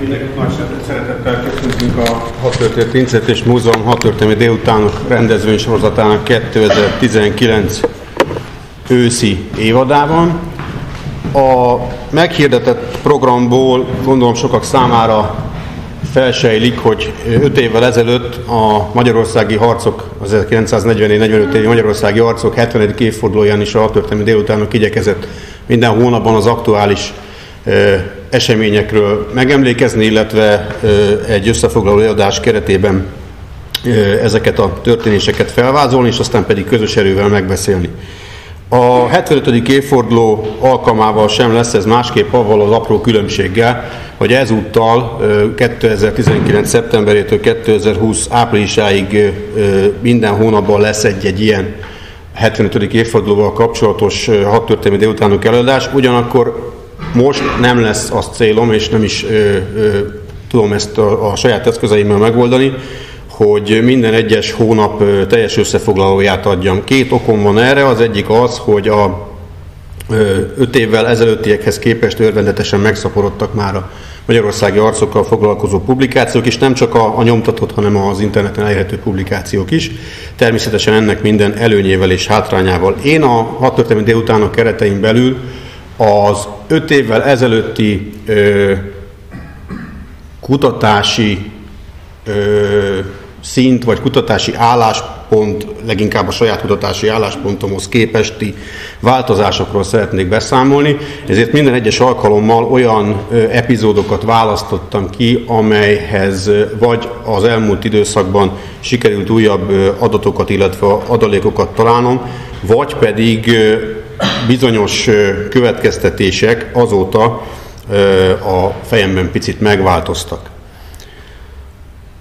Mindenkit nagy szeretettel köszöntünk a Hadtörténet Incet és Múzeum Hadtörténeti délutánok rendezvénysorozatának 2019 őszi évadában. A meghirdetett programból gondolom sokak számára felsejlik, hogy 5 évvel ezelőtt a magyarországi harcok, az 1944-45 évi magyarországi harcok 70. évfordulóján is a hadtörténeti délutánok igyekezett minden hónapban az aktuális eseményekről megemlékezni, illetve egy összefoglaló előadás keretében ezeket a történéseket felvázolni, és aztán pedig közös erővel megbeszélni. A 75. évforduló alkalmával sem lesz ez másképp avval az apró különbséggel, hogy ezúttal 2019. szeptemberétől 2020 áprilisáig minden hónapban lesz egy-egy ilyen 75. évfordulóval kapcsolatos hadtörténelmi délutánok előadás, ugyanakkor most nem lesz az célom, és nem is ö, ö, tudom ezt a, a saját eszközeimmel megoldani, hogy minden egyes hónap teljes összefoglalóját adjam. Két okom van erre, az egyik az, hogy a ö, öt évvel ezelőttiekhez képest örvendetesen megszaporodtak már a magyarországi arcokkal foglalkozó publikációk, és nem csak a, a nyomtatott, hanem az interneten elérhető publikációk is. Természetesen ennek minden előnyével és hátrányával. Én a hat történelmi délutánok keretein belül az öt évvel ezelőtti ö, kutatási ö, szint, vagy kutatási álláspont, leginkább a saját kutatási álláspontomhoz képesti változásokról szeretnék beszámolni. Ezért minden egyes alkalommal olyan epizódokat választottam ki, amelyhez vagy az elmúlt időszakban sikerült újabb adatokat, illetve adalékokat találnom, vagy pedig bizonyos következtetések azóta a fejemben picit megváltoztak.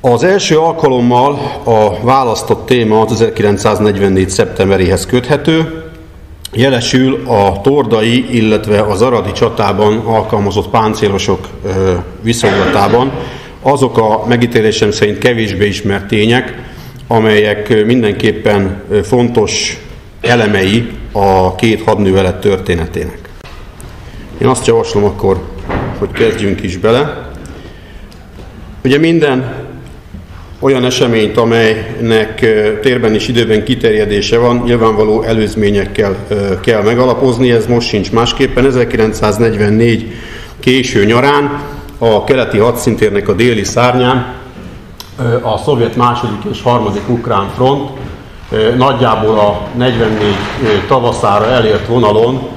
Az első alkalommal a választott téma az 1944. szeptemberéhez köthető, jelesül a tordai, illetve az aradi csatában alkalmazott páncélosok viszonylatában azok a megítélésem szerint kevésbé ismert tények, amelyek mindenképpen fontos elemei a két hadművelet történetének. Én azt javaslom akkor, hogy kezdjünk is bele. Ugye minden olyan eseményt, amelynek térben és időben kiterjedése van, nyilvánvaló előzményekkel kell megalapozni, ez most sincs másképpen. 1944 késő nyarán a keleti hadszintérnek a déli szárnyán a szovjet második és harmadik ukrán front nagyjából a 44 tavaszára elért vonalon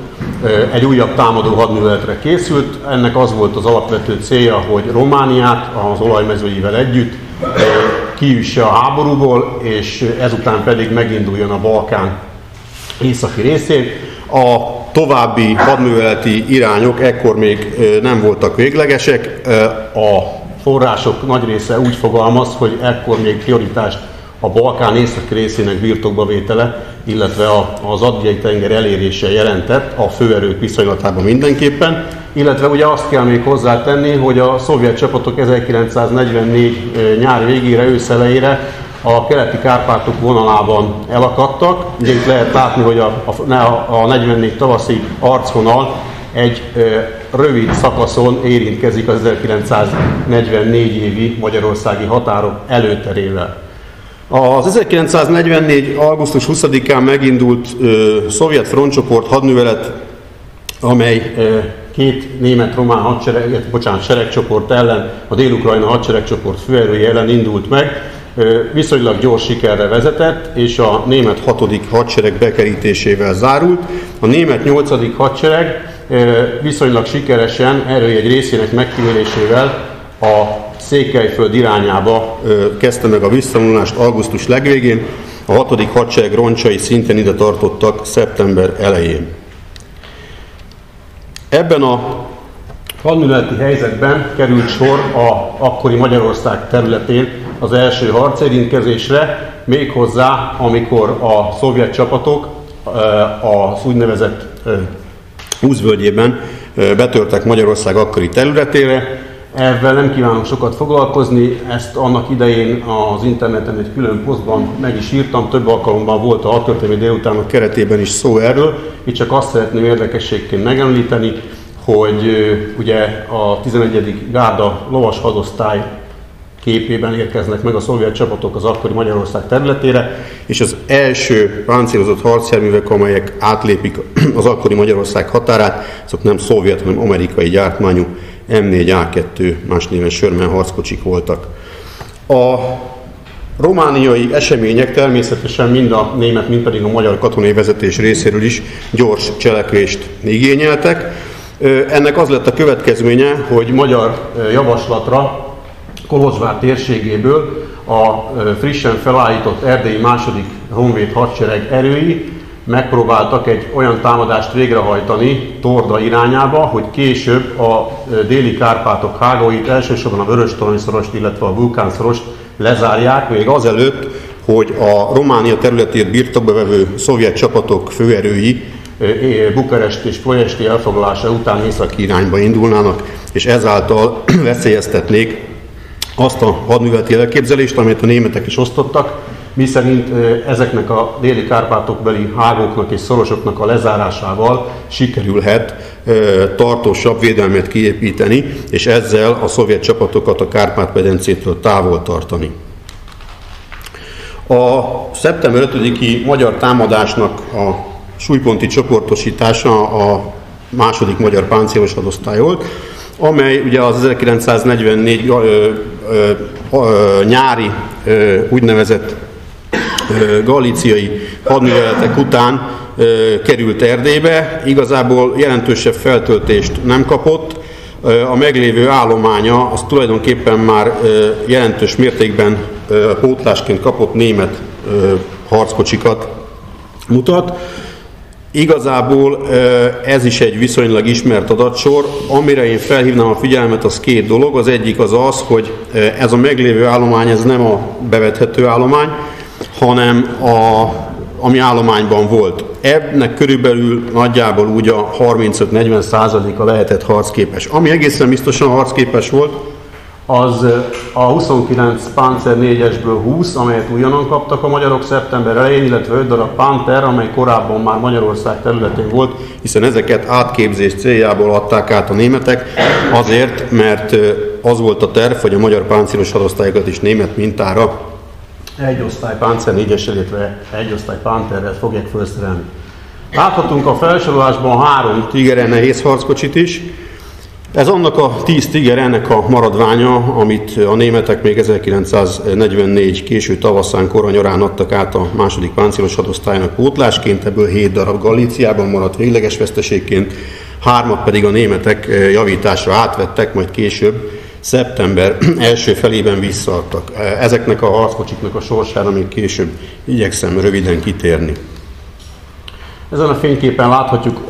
egy újabb támadó hadműveletre készült. Ennek az volt az alapvető célja, hogy Romániát az olajmezőivel együtt kiüsse a háborúból, és ezután pedig meginduljon a Balkán északi részén. A további hadműveleti irányok ekkor még nem voltak véglegesek. A források nagy része úgy fogalmaz, hogy ekkor még prioritást a Balkán északi részének birtokba vétele, illetve az Adriai tenger elérése jelentett a főerők viszonylatában mindenképpen, illetve ugye azt kell még hozzátenni, hogy a szovjet csapatok 1944 nyár végére, ősz elejére a keleti Kárpátok vonalában elakadtak. Ugye itt lehet látni, hogy a, a, a 44 tavaszi arcvonal egy ö, rövid szakaszon érintkezik az 1944 évi magyarországi határok előterével. Az 1944. augusztus 20-án megindult ö, szovjet frontcsoport hadművelet, amely ö, két német-román hadsereg, bocsánat, seregcsoport ellen, a dél-ukrajna hadseregcsoport főerője ellen indult meg, ö, viszonylag gyors sikerre vezetett, és a német 6. hadsereg bekerítésével zárult. A német 8. hadsereg viszonylag sikeresen erőjegy részének megkímélésével a Székelyföld irányába kezdte meg a visszavonulást augusztus legvégén, a 6. hadsereg roncsai szintén ide tartottak szeptember elején. Ebben a hadműveleti helyzetben került sor a akkori Magyarország területén az első harcérintkezésre, méghozzá, amikor a szovjet csapatok az úgynevezett Húzvölgyében betörtek Magyarország akkori területére, ezzel nem kívánok sokat foglalkozni, ezt annak idején az interneten egy külön posztban meg is írtam, több alkalommal volt a hadtörténelmi délutánok keretében is szó erről. Itt csak azt szeretném érdekességként megemlíteni, hogy ugye a 11. gárda lovas hadosztály képében érkeznek meg a szovjet csapatok az akkori Magyarország területére, és az első páncélozott harcjárművek, amelyek átlépik az akkori Magyarország határát, azok nem szovjet, hanem amerikai gyártmányú M4A2 más néven Sörmen harckocsik voltak. A romániai események természetesen mind a német, mind pedig a magyar katonai vezetés részéről is gyors cselekvést igényeltek. Ennek az lett a következménye, hogy magyar javaslatra Kolozsvár térségéből a frissen felállított erdélyi második honvéd hadsereg erői megpróbáltak egy olyan támadást végrehajtani Torda irányába, hogy később a déli Kárpátok hágóit, elsősorban a vörös szorost, illetve a vulkánszorost lezárják, még azelőtt, hogy a Románia területét birtokba vevő szovjet csapatok főerői Bukarest és Ploesti elfoglalása után északi irányba indulnának, és ezáltal veszélyeztetnék azt a hadműveleti elképzelést, amelyet a németek is osztottak, miszerint ezeknek a déli Kárpátokbeli hágóknak és szorosoknak a lezárásával sikerülhet tartósabb védelmet kiépíteni, és ezzel a szovjet csapatokat a Kárpát-medencétől távol tartani. A szeptember 5-i magyar támadásnak a súlyponti csoportosítása a második magyar páncélos hadosztály volt, amely ugye az 1944 ö, ö, ö, nyári úgynevezett galíciai hadműveletek után került Erdélybe, igazából jelentősebb feltöltést nem kapott, a meglévő állománya az tulajdonképpen már jelentős mértékben pótlásként kapott német harckocsikat mutat. Igazából ez is egy viszonylag ismert adatsor. Amire én felhívnám a figyelmet, az két dolog. Az egyik az az, hogy ez a meglévő állomány, ez nem a bevethető állomány, hanem a, ami állományban volt. Ennek körülbelül nagyjából úgy a 35-40 százaléka lehetett harcképes. Ami egészen biztosan harcképes volt, az a 29 Panzer 4-esből 20, amelyet újonnan kaptak a magyarok szeptember elején, illetve 5 darab Panther, amely korábban már Magyarország területén volt, hiszen ezeket átképzés céljából adták át a németek, azért, mert az volt a terv, hogy a magyar páncélos hadosztályokat is német mintára egy osztály Panzer 4-es, illetve egy osztály Pantherrel fogják felszerelni. Láthatunk a felsorolásban három Tiger nehéz harckocsit is, ez annak a tíz tiger, ennek a maradványa, amit a németek még 1944 késő tavaszán, kora nyarán adtak át a második páncélos hadosztálynak pótlásként, ebből 7 darab Galíciában maradt végleges veszteségként, hármat pedig a németek javításra átvettek, majd később szeptember első felében visszaadtak. Ezeknek a harckocsiknak a sorsára még később igyekszem röviden kitérni. Ezen a fényképen láthatjuk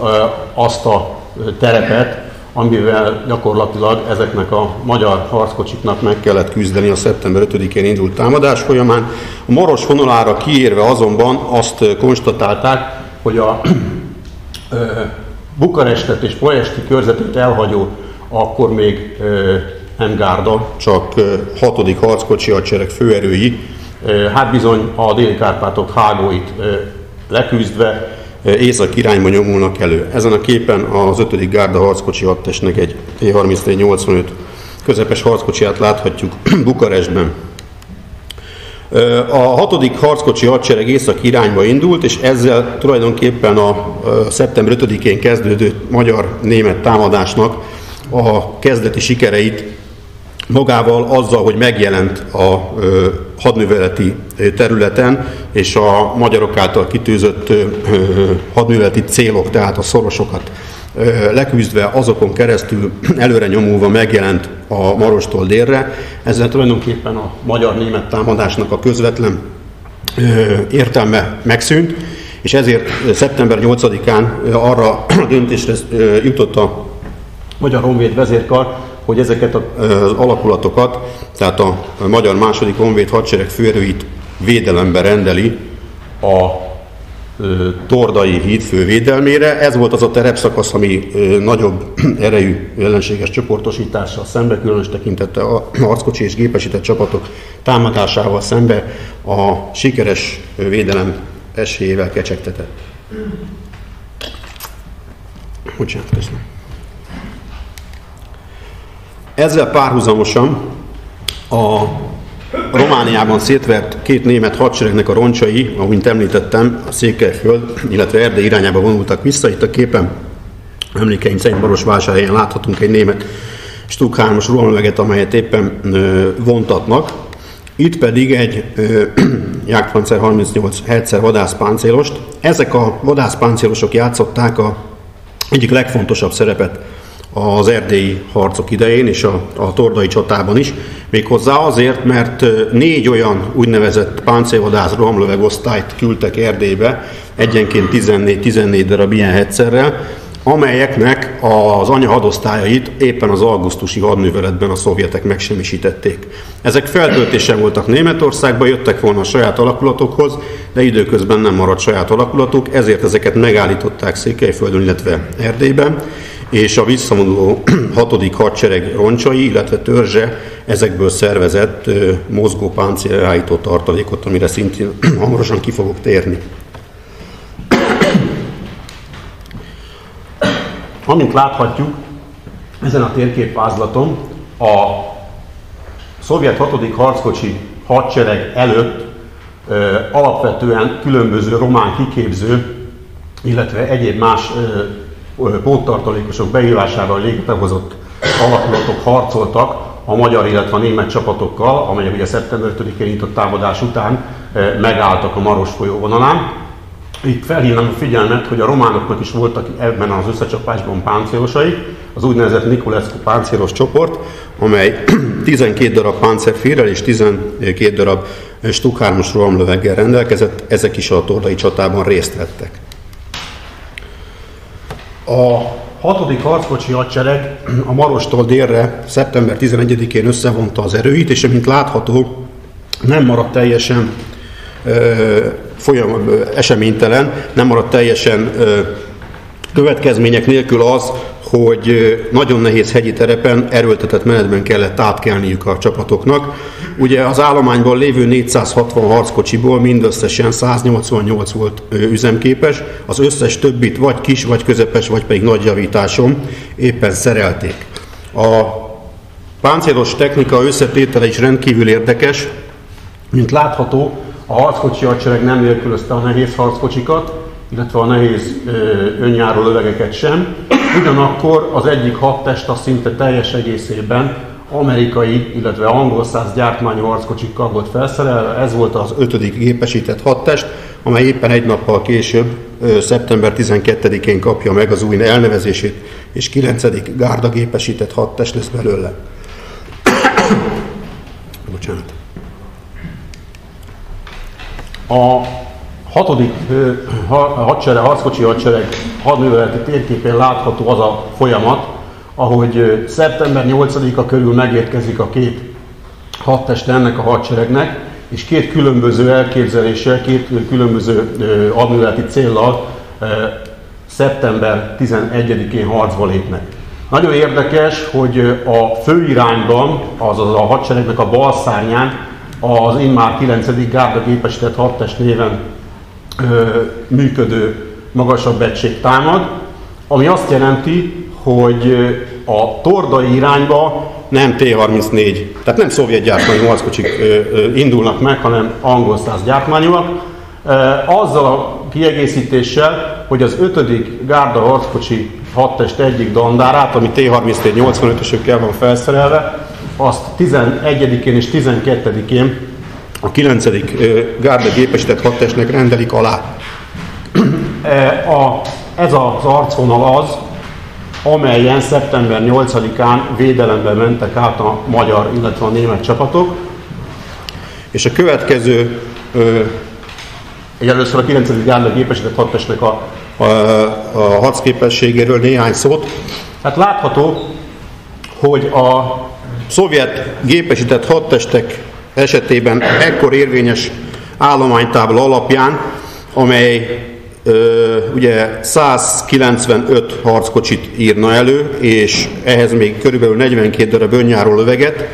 azt a terepet, amivel gyakorlatilag ezeknek a magyar harckocsiknak meg kellett küzdeni a szeptember 5-én indult támadás folyamán. A Moros vonalára kiérve azonban azt konstatálták, hogy a Bukarestet és Poesti körzetét elhagyó, akkor még nem csak 6. harckocsi hadsereg főerői, hát bizony a déli Kárpátok hágóit leküzdve észak irányba nyomulnak elő. Ezen a képen az 5. gárda harckocsi hadtestnek egy T-34-85 közepes harckocsiját láthatjuk Bukarestben. A hatodik harckocsi hadsereg észak irányba indult, és ezzel tulajdonképpen a szeptember 5-én kezdődő magyar-német támadásnak a kezdeti sikereit magával azzal, hogy megjelent a hadműveleti területen, és a magyarok által kitűzött hadműveleti célok, tehát a szorosokat leküzdve azokon keresztül előre nyomulva megjelent a Marostól délre. Ezzel tulajdonképpen a magyar-német támadásnak a közvetlen értelme megszűnt, és ezért szeptember 8-án arra döntésre jutott a Magyar Honvéd vezérkar, hogy ezeket az alakulatokat, tehát a Magyar Második Honvéd Hadsereg főerőit védelembe rendeli a Tordai híd fővédelmére. Ez volt az a terepszakasz, ami nagyobb erejű ellenséges csoportosítással szembe, különös tekintette a harckocsi és gépesített csapatok támadásával szembe a sikeres védelem esélyével kecsegtetett. Bocsánat, köszönöm. Ezzel párhuzamosan a Romániában szétvert két német hadseregnek a roncsai, ahogy említettem, a Székelyföld, illetve Erdély irányába vonultak vissza. Itt a képen emlékeim szerint Marosvásárhelyen láthatunk egy német Stuk 3-as rohamleget, amelyet éppen ö, vontatnak. Itt pedig egy Jagdpanzer 38 Hetzer vadászpáncélost. Ezek a vadászpáncélosok játszották a egyik legfontosabb szerepet az erdélyi harcok idején és a, a tordai csatában is, méghozzá azért, mert négy olyan úgynevezett páncélvadász rohamlövegosztályt küldtek Erdélybe, egyenként 14-14 darab ilyen hetszerrel, amelyeknek az anyahadosztályait éppen az augusztusi hadműveletben a szovjetek megsemmisítették. Ezek feltöltése voltak Németországba, jöttek volna a saját alakulatokhoz, de időközben nem maradt saját alakulatuk, ezért ezeket megállították Székelyföldön, illetve Erdélyben, és a visszavonuló 6. hadsereg roncsai, illetve törzse ezekből szervezett mozgó páncélállító tartalékot, amire szintén hamarosan ki fogok térni. Amint láthatjuk, ezen a térképvázlaton a szovjet 6. harckocsi hadsereg előtt ö, alapvetően különböző román kiképző, illetve egyéb más ö, ponttartalékosok beívásával létrehozott alakulatok harcoltak a magyar, illetve a német csapatokkal, amelyek ugye szeptember 5-én nyitott támadás után ö, megálltak a Maros folyó vonalán. Itt felhívnám a figyelmet, hogy a románoknak is voltak ebben az összecsapásban páncélosai, az úgynevezett Nikulescu páncélos csoport, amely 12 darab páncérférrel és 12 darab Stuk 3-os rohamlöveggel rendelkezett, ezek is a tordai csatában részt vettek. A 6. harckocsi hadsereg a Marostól délre szeptember 11-én összevonta az erőit, és mint látható, nem maradt teljesen folyam, eseménytelen, nem maradt teljesen következmények nélkül az, hogy nagyon nehéz hegyi terepen erőltetett menetben kellett átkelniük a csapatoknak. Ugye az állományban lévő 460 harckocsiból mindösszesen 188 volt üzemképes, az összes többit vagy kis, vagy közepes, vagy pedig nagy javításon éppen szerelték. A páncélos technika összetétele is rendkívül érdekes, mint látható, a harckocsi hadsereg nem nélkülözte a nehéz harckocsikat, illetve a nehéz ö, önjáró lövegeket sem. Ugyanakkor az egyik hadtest a szinte teljes egészében amerikai, illetve angol száz gyártmányú harckocsikkal volt felszerelve. Ez volt az ötödik gépesített hadtest, amely éppen egy nappal később, szeptember 12-én kapja meg az új elnevezését, és 9. gárda gépesített hadtest lesz belőle. Bocsánat. A hatodik hadsereg, harckocsi hadsereg hadműveleti térképén látható az a folyamat, ahogy szeptember 8-a körül megérkezik a két hadtest ennek a hadseregnek, és két különböző elképzeléssel, két különböző hadműveleti céllal szeptember 11-én harcba lépnek. Nagyon érdekes, hogy a főirányban, azaz a hadseregnek a bal szárnyán az immár 9. gárda gépesített hadtest néven ö, működő magasabb egység támad, ami azt jelenti, hogy a tordai irányba nem T-34, tehát nem szovjet gyártmányú harckocsik indulnak meg, hanem angol száz gyártmányúak. Azzal a kiegészítéssel, hogy az 5. gárda harckocsi hadtest egyik dandárát, ami T-34 85-ösökkel van felszerelve, azt 11-én és 12-én a 9. gárda gépesített hadtestnek rendelik alá. A, ez az arcvonal az, amelyen szeptember 8-án védelembe mentek át a magyar, illetve a német csapatok. És a következő, egy először a 9. gárda gépesített hadtestnek a, a, a harcképességéről néhány szót. Hát látható, hogy a szovjet gépesített hadtestek esetében ekkor érvényes állománytábla alapján, amely ö, ugye 195 harckocsit írna elő, és ehhez még körülbelül 42 darab önjáró löveget.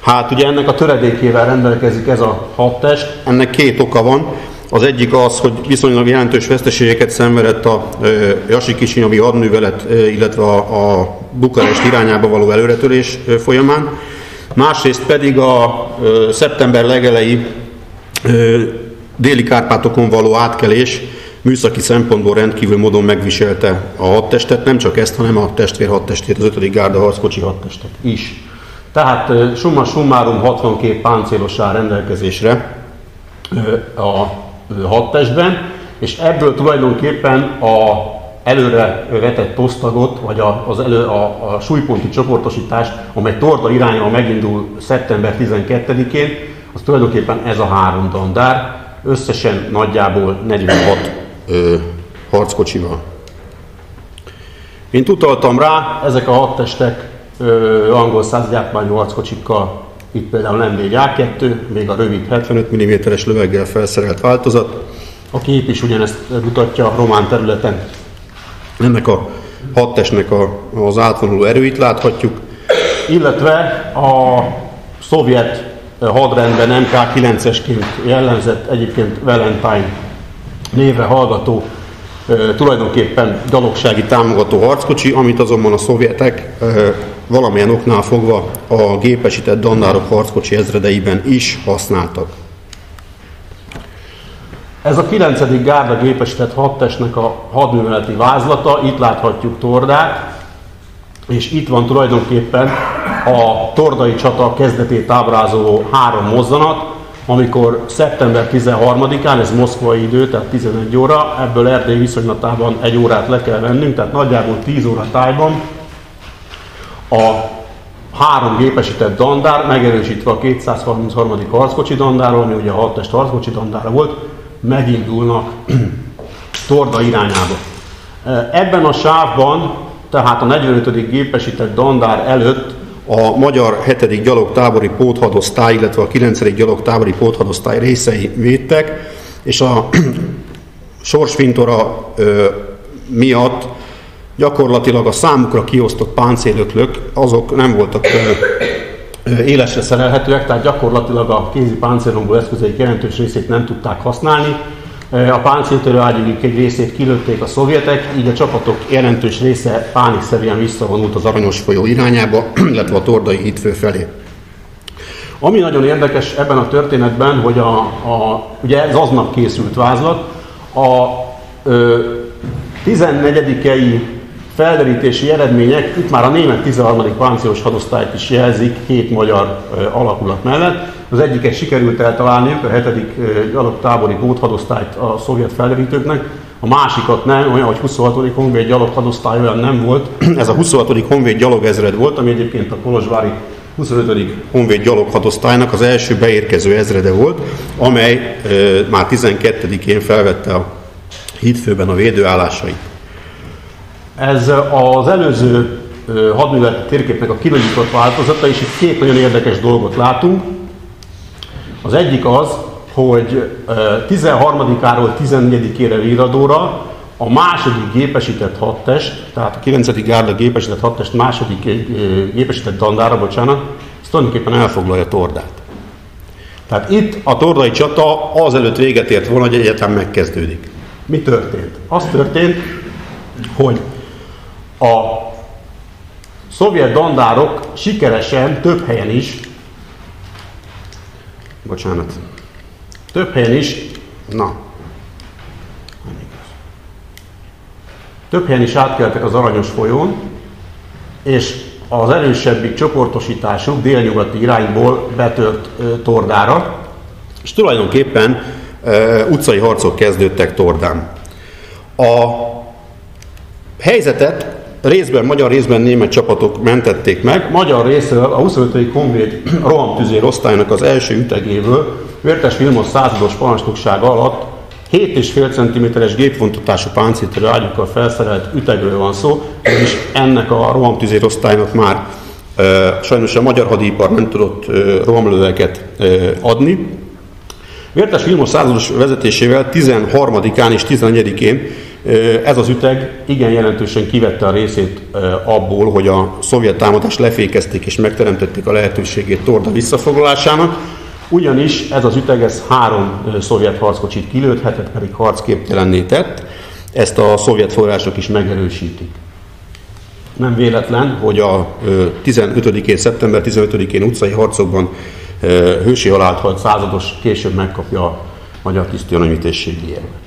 Hát ugye ennek a töredékével rendelkezik ez a hadtest, ennek két oka van. Az egyik az, hogy viszonylag jelentős veszteségeket szenvedett a Jasi Kisinyavi hadművelet, illetve a, a Bukarest irányába való előretörés folyamán. Másrészt pedig a szeptember legelei déli Kárpátokon való átkelés műszaki szempontból rendkívül módon megviselte a hadtestet, nem csak ezt, hanem a testvér hadtestét, az 5. gárda harckocsi hadtestet is. Tehát summa summarum 62 páncélos áll rendelkezésre a hadtestben, és ebből tulajdonképpen a előre vetett posztagot, vagy az elő, a, a súlyponti csoportosítást, amely Torda irányba megindul szeptember 12-én, az tulajdonképpen ez a három dandár, összesen nagyjából 46 ö, harckocsival. Mint utaltam rá, ezek a hadtestek ö, angol százgyártmányú harckocsikkal, itt például MD A2, még a rövid 75 mm-es löveggel felszerelt változat. A kép is ugyanezt mutatja a román területen. Ennek a hadtestnek a, az átvonuló erőit láthatjuk. Illetve a szovjet hadrendben MK9-esként jellemzett egyébként Valentine névre hallgató tulajdonképpen gyalogsági támogató harckocsi, amit azonban a szovjetek valamilyen oknál fogva a gépesített dandárok harckocsi ezredeiben is használtak. Ez a 9. gárda gépesített hadtestnek a hadműveleti vázlata, itt láthatjuk Tordát, és itt van tulajdonképpen a Tordai csata kezdetét ábrázoló három mozzanat, amikor szeptember 13-án, ez moszkvai idő, tehát 11 óra, ebből Erdély viszonylatában egy órát le kell vennünk, tehát nagyjából 10 óra tájban a három gépesített dandár, megerősítve a 233. harckocsi dandáról, ami ugye a 6 harckocsi dandára volt, megindulnak Torda irányába. Ebben a sávban, tehát a 45. gépesített dandár előtt a magyar 7. gyalogtábori póthadosztály, illetve a 9. gyalogtábori póthadosztály részei védtek, és a sorsfintora miatt gyakorlatilag a számukra kiosztott páncélöklök, azok nem voltak élesre szerelhetőek, tehát gyakorlatilag a kézi páncélomból eszközeik jelentős részét nem tudták használni. A páncéltörő ágyúik egy részét kilőtték a szovjetek, így a csapatok jelentős része pánikszerűen visszavonult az Aranyos folyó irányába, illetve a Tordai hídfő felé. Ami nagyon érdekes ebben a történetben, hogy a, a, ugye ez aznap készült vázlat, a ö, 14 felderítési eredmények, itt már a német 13. páncélos hadosztályt is jelzik két magyar alakulat mellett. Az egyiket sikerült eltalálniuk, a 7. tábori póthadosztályt a szovjet felderítőknek, a másikat nem, olyan, hogy 26. honvéd gyaloghadosztály olyan nem volt. Ez a 26. honvéd gyalogezred volt, ami egyébként a Kolozsvári 25. honvéd gyaloghadosztálynak az első beérkező ezrede volt, amely e, már 12-én felvette a hídfőben a védőállásait. Ez az előző hadműveleti térképnek a kinagyított változata, és itt két nagyon érdekes dolgot látunk. Az egyik az, hogy 13-áról 14-ére véradóra a második gépesített hadtest, tehát a 9. gárda gépesített hadtest második gépesített dandára, bocsánat, ez tulajdonképpen elfoglalja Tordát. Tehát itt a tordai csata azelőtt véget ért volna, hogy egyetem megkezdődik. Mi történt? Az történt, hogy a szovjet dandárok sikeresen több helyen is, bocsánat, több helyen is, na, több helyen is átkeltek az Aranyos folyón, és az erősebbik csoportosításuk délnyugati irányból betört e, Tordára, és tulajdonképpen e, utcai harcok kezdődtek Tordán. A helyzetet részben magyar, részben német csapatok mentették meg. Magyar részről a 25. Honvéd rohamtüzér osztálynak az első ütegéből Vértes Vilmos százados parancsnoksága alatt 7,5 cm-es gépvontatású páncéltörő ágyukkal felszerelt ütegről van szó, és ennek a rohamtüzér osztálynak már e, sajnos a magyar hadipar nem tudott e, rohamlöveket e, adni. Vértes Vilmos százados vezetésével 13-án és 14-én ez az üteg igen jelentősen kivette a részét abból, hogy a szovjet támadást lefékezték és megteremtették a lehetőségét Torda visszafoglalásának. ugyanis ez az üteg ez három szovjet harckocsit kilőtt, hetet pedig harcképtelenné tett, ezt a szovjet források is megerősítik. Nem véletlen, hogy a 15-én, szeptember 15-én utcai harcokban hősi halált halt százados később megkapja a magyar tisztőnemítésség érvet.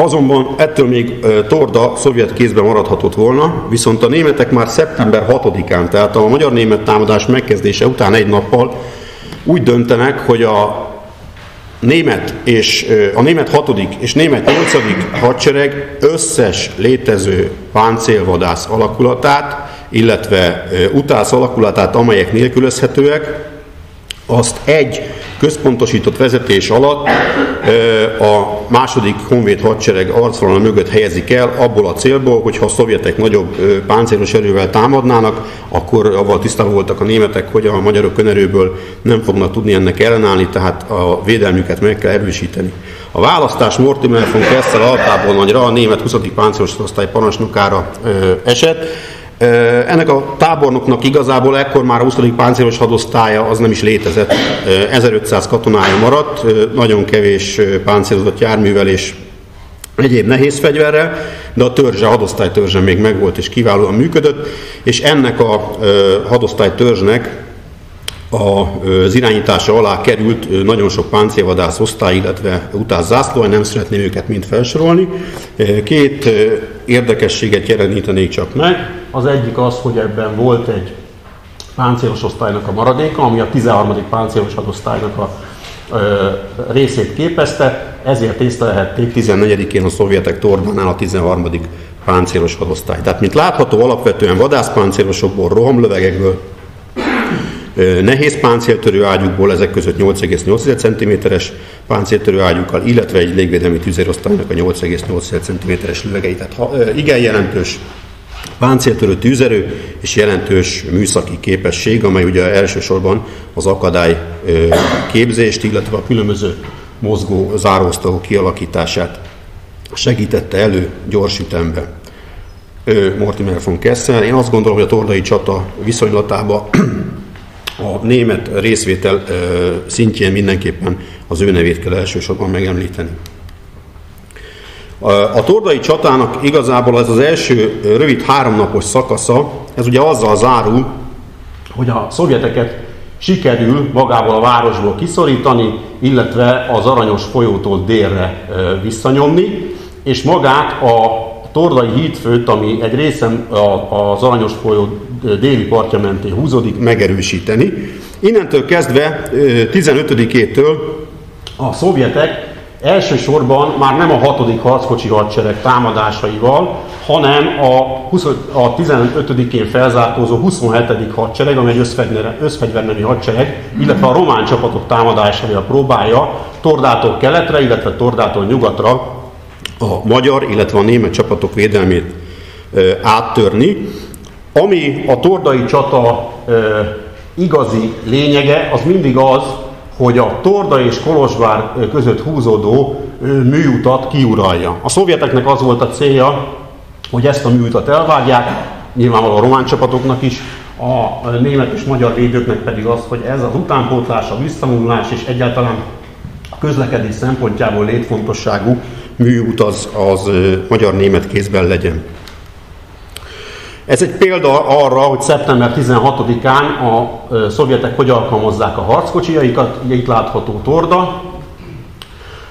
Azonban ettől még Torda szovjet kézben maradhatott volna, viszont a németek már szeptember 6-án, tehát a magyar-német támadás megkezdése után egy nappal úgy döntenek, hogy a német és a német hatodik és német nyolcadik hadsereg összes létező páncélvadász alakulatát, illetve utász alakulatát, amelyek nélkülözhetőek, azt egy központosított vezetés alatt a második honvéd hadsereg arcvonal mögött helyezik el, abból a célból, hogy ha a szovjetek nagyobb páncélos erővel támadnának, akkor avval tisztában voltak a németek, hogy a magyarok önerőből nem fognak tudni ennek ellenállni, tehát a védelmüket meg kell erősíteni. A választás Mortimer von Kessel altából nagyra a német 20. páncélos osztály parancsnokára esett, ennek a tábornoknak igazából ekkor már a 20. páncélos hadosztálya az nem is létezett. 1500 katonája maradt, nagyon kevés páncélozott járművel és egyéb nehéz fegyverrel, de a törzse, a hadosztály törzse még megvolt és kiválóan működött, és ennek a hadosztály törzsnek az irányítása alá került nagyon sok páncélvadász osztály, illetve után zászló, nem szeretném őket mind felsorolni. Két érdekességet jelenítenék csak meg. Az egyik az, hogy ebben volt egy páncélos osztálynak a maradéka, ami a 13. páncélos hadosztálynak a részét képezte, ezért észlelhették 14-én a szovjetek Torbánál a 13. páncélos hadosztály. Tehát, mint látható, alapvetően vadászpáncélosokból, rohamlövegekből, nehéz páncéltörő ágyukból, ezek között 8,8 cm-es páncéltörő ágyukkal, illetve egy légvédelmi tüzérosztálynak a 8,8 cm-es lövegei. Tehát ha, igen jelentős páncéltörő tűzerő és jelentős műszaki képesség, amely ugye elsősorban az akadály képzést, illetve a különböző mozgó záróosztagok kialakítását segítette elő gyors ütemben. Mortimer von Kessel. Én azt gondolom, hogy a tordai csata viszonylatában a német részvétel szintjén mindenképpen az ő nevét kell elsősorban megemlíteni. A tordai csatának igazából ez az első rövid háromnapos szakasza, ez ugye azzal zárul, hogy a szovjeteket sikerül magából a városból kiszorítani, illetve az Aranyos folyótól délre visszanyomni, és magát a Tordai hídfőt, ami egy részen az Aranyos folyó déli partja mentén húzódik, megerősíteni. Innentől kezdve 15-től a szovjetek elsősorban már nem a 6. harckocsi hadsereg támadásaival, hanem a, 20, a 15-én felzárkózó 27. hadsereg, amely egy összfegyvernemi hadsereg, illetve a román csapatok támadásaival próbálja Tordától keletre, illetve Tordától nyugatra a magyar, illetve a német csapatok védelmét áttörni. Ami a tordai csata igazi lényege, az mindig az, hogy a Torda és Kolozsvár között húzódó műutat kiuralja. A szovjeteknek az volt a célja, hogy ezt a műutat elvágják, nyilvánvalóan a román csapatoknak is, a német és magyar védőknek pedig az, hogy ez az utánpótlás, a visszavonulás és egyáltalán a közlekedés szempontjából létfontosságú műút az, az magyar-német kézben legyen. Ez egy példa arra, hogy szeptember 16-án a szovjetek hogy alkalmazzák a harckocsiaikat, ugye itt látható torda.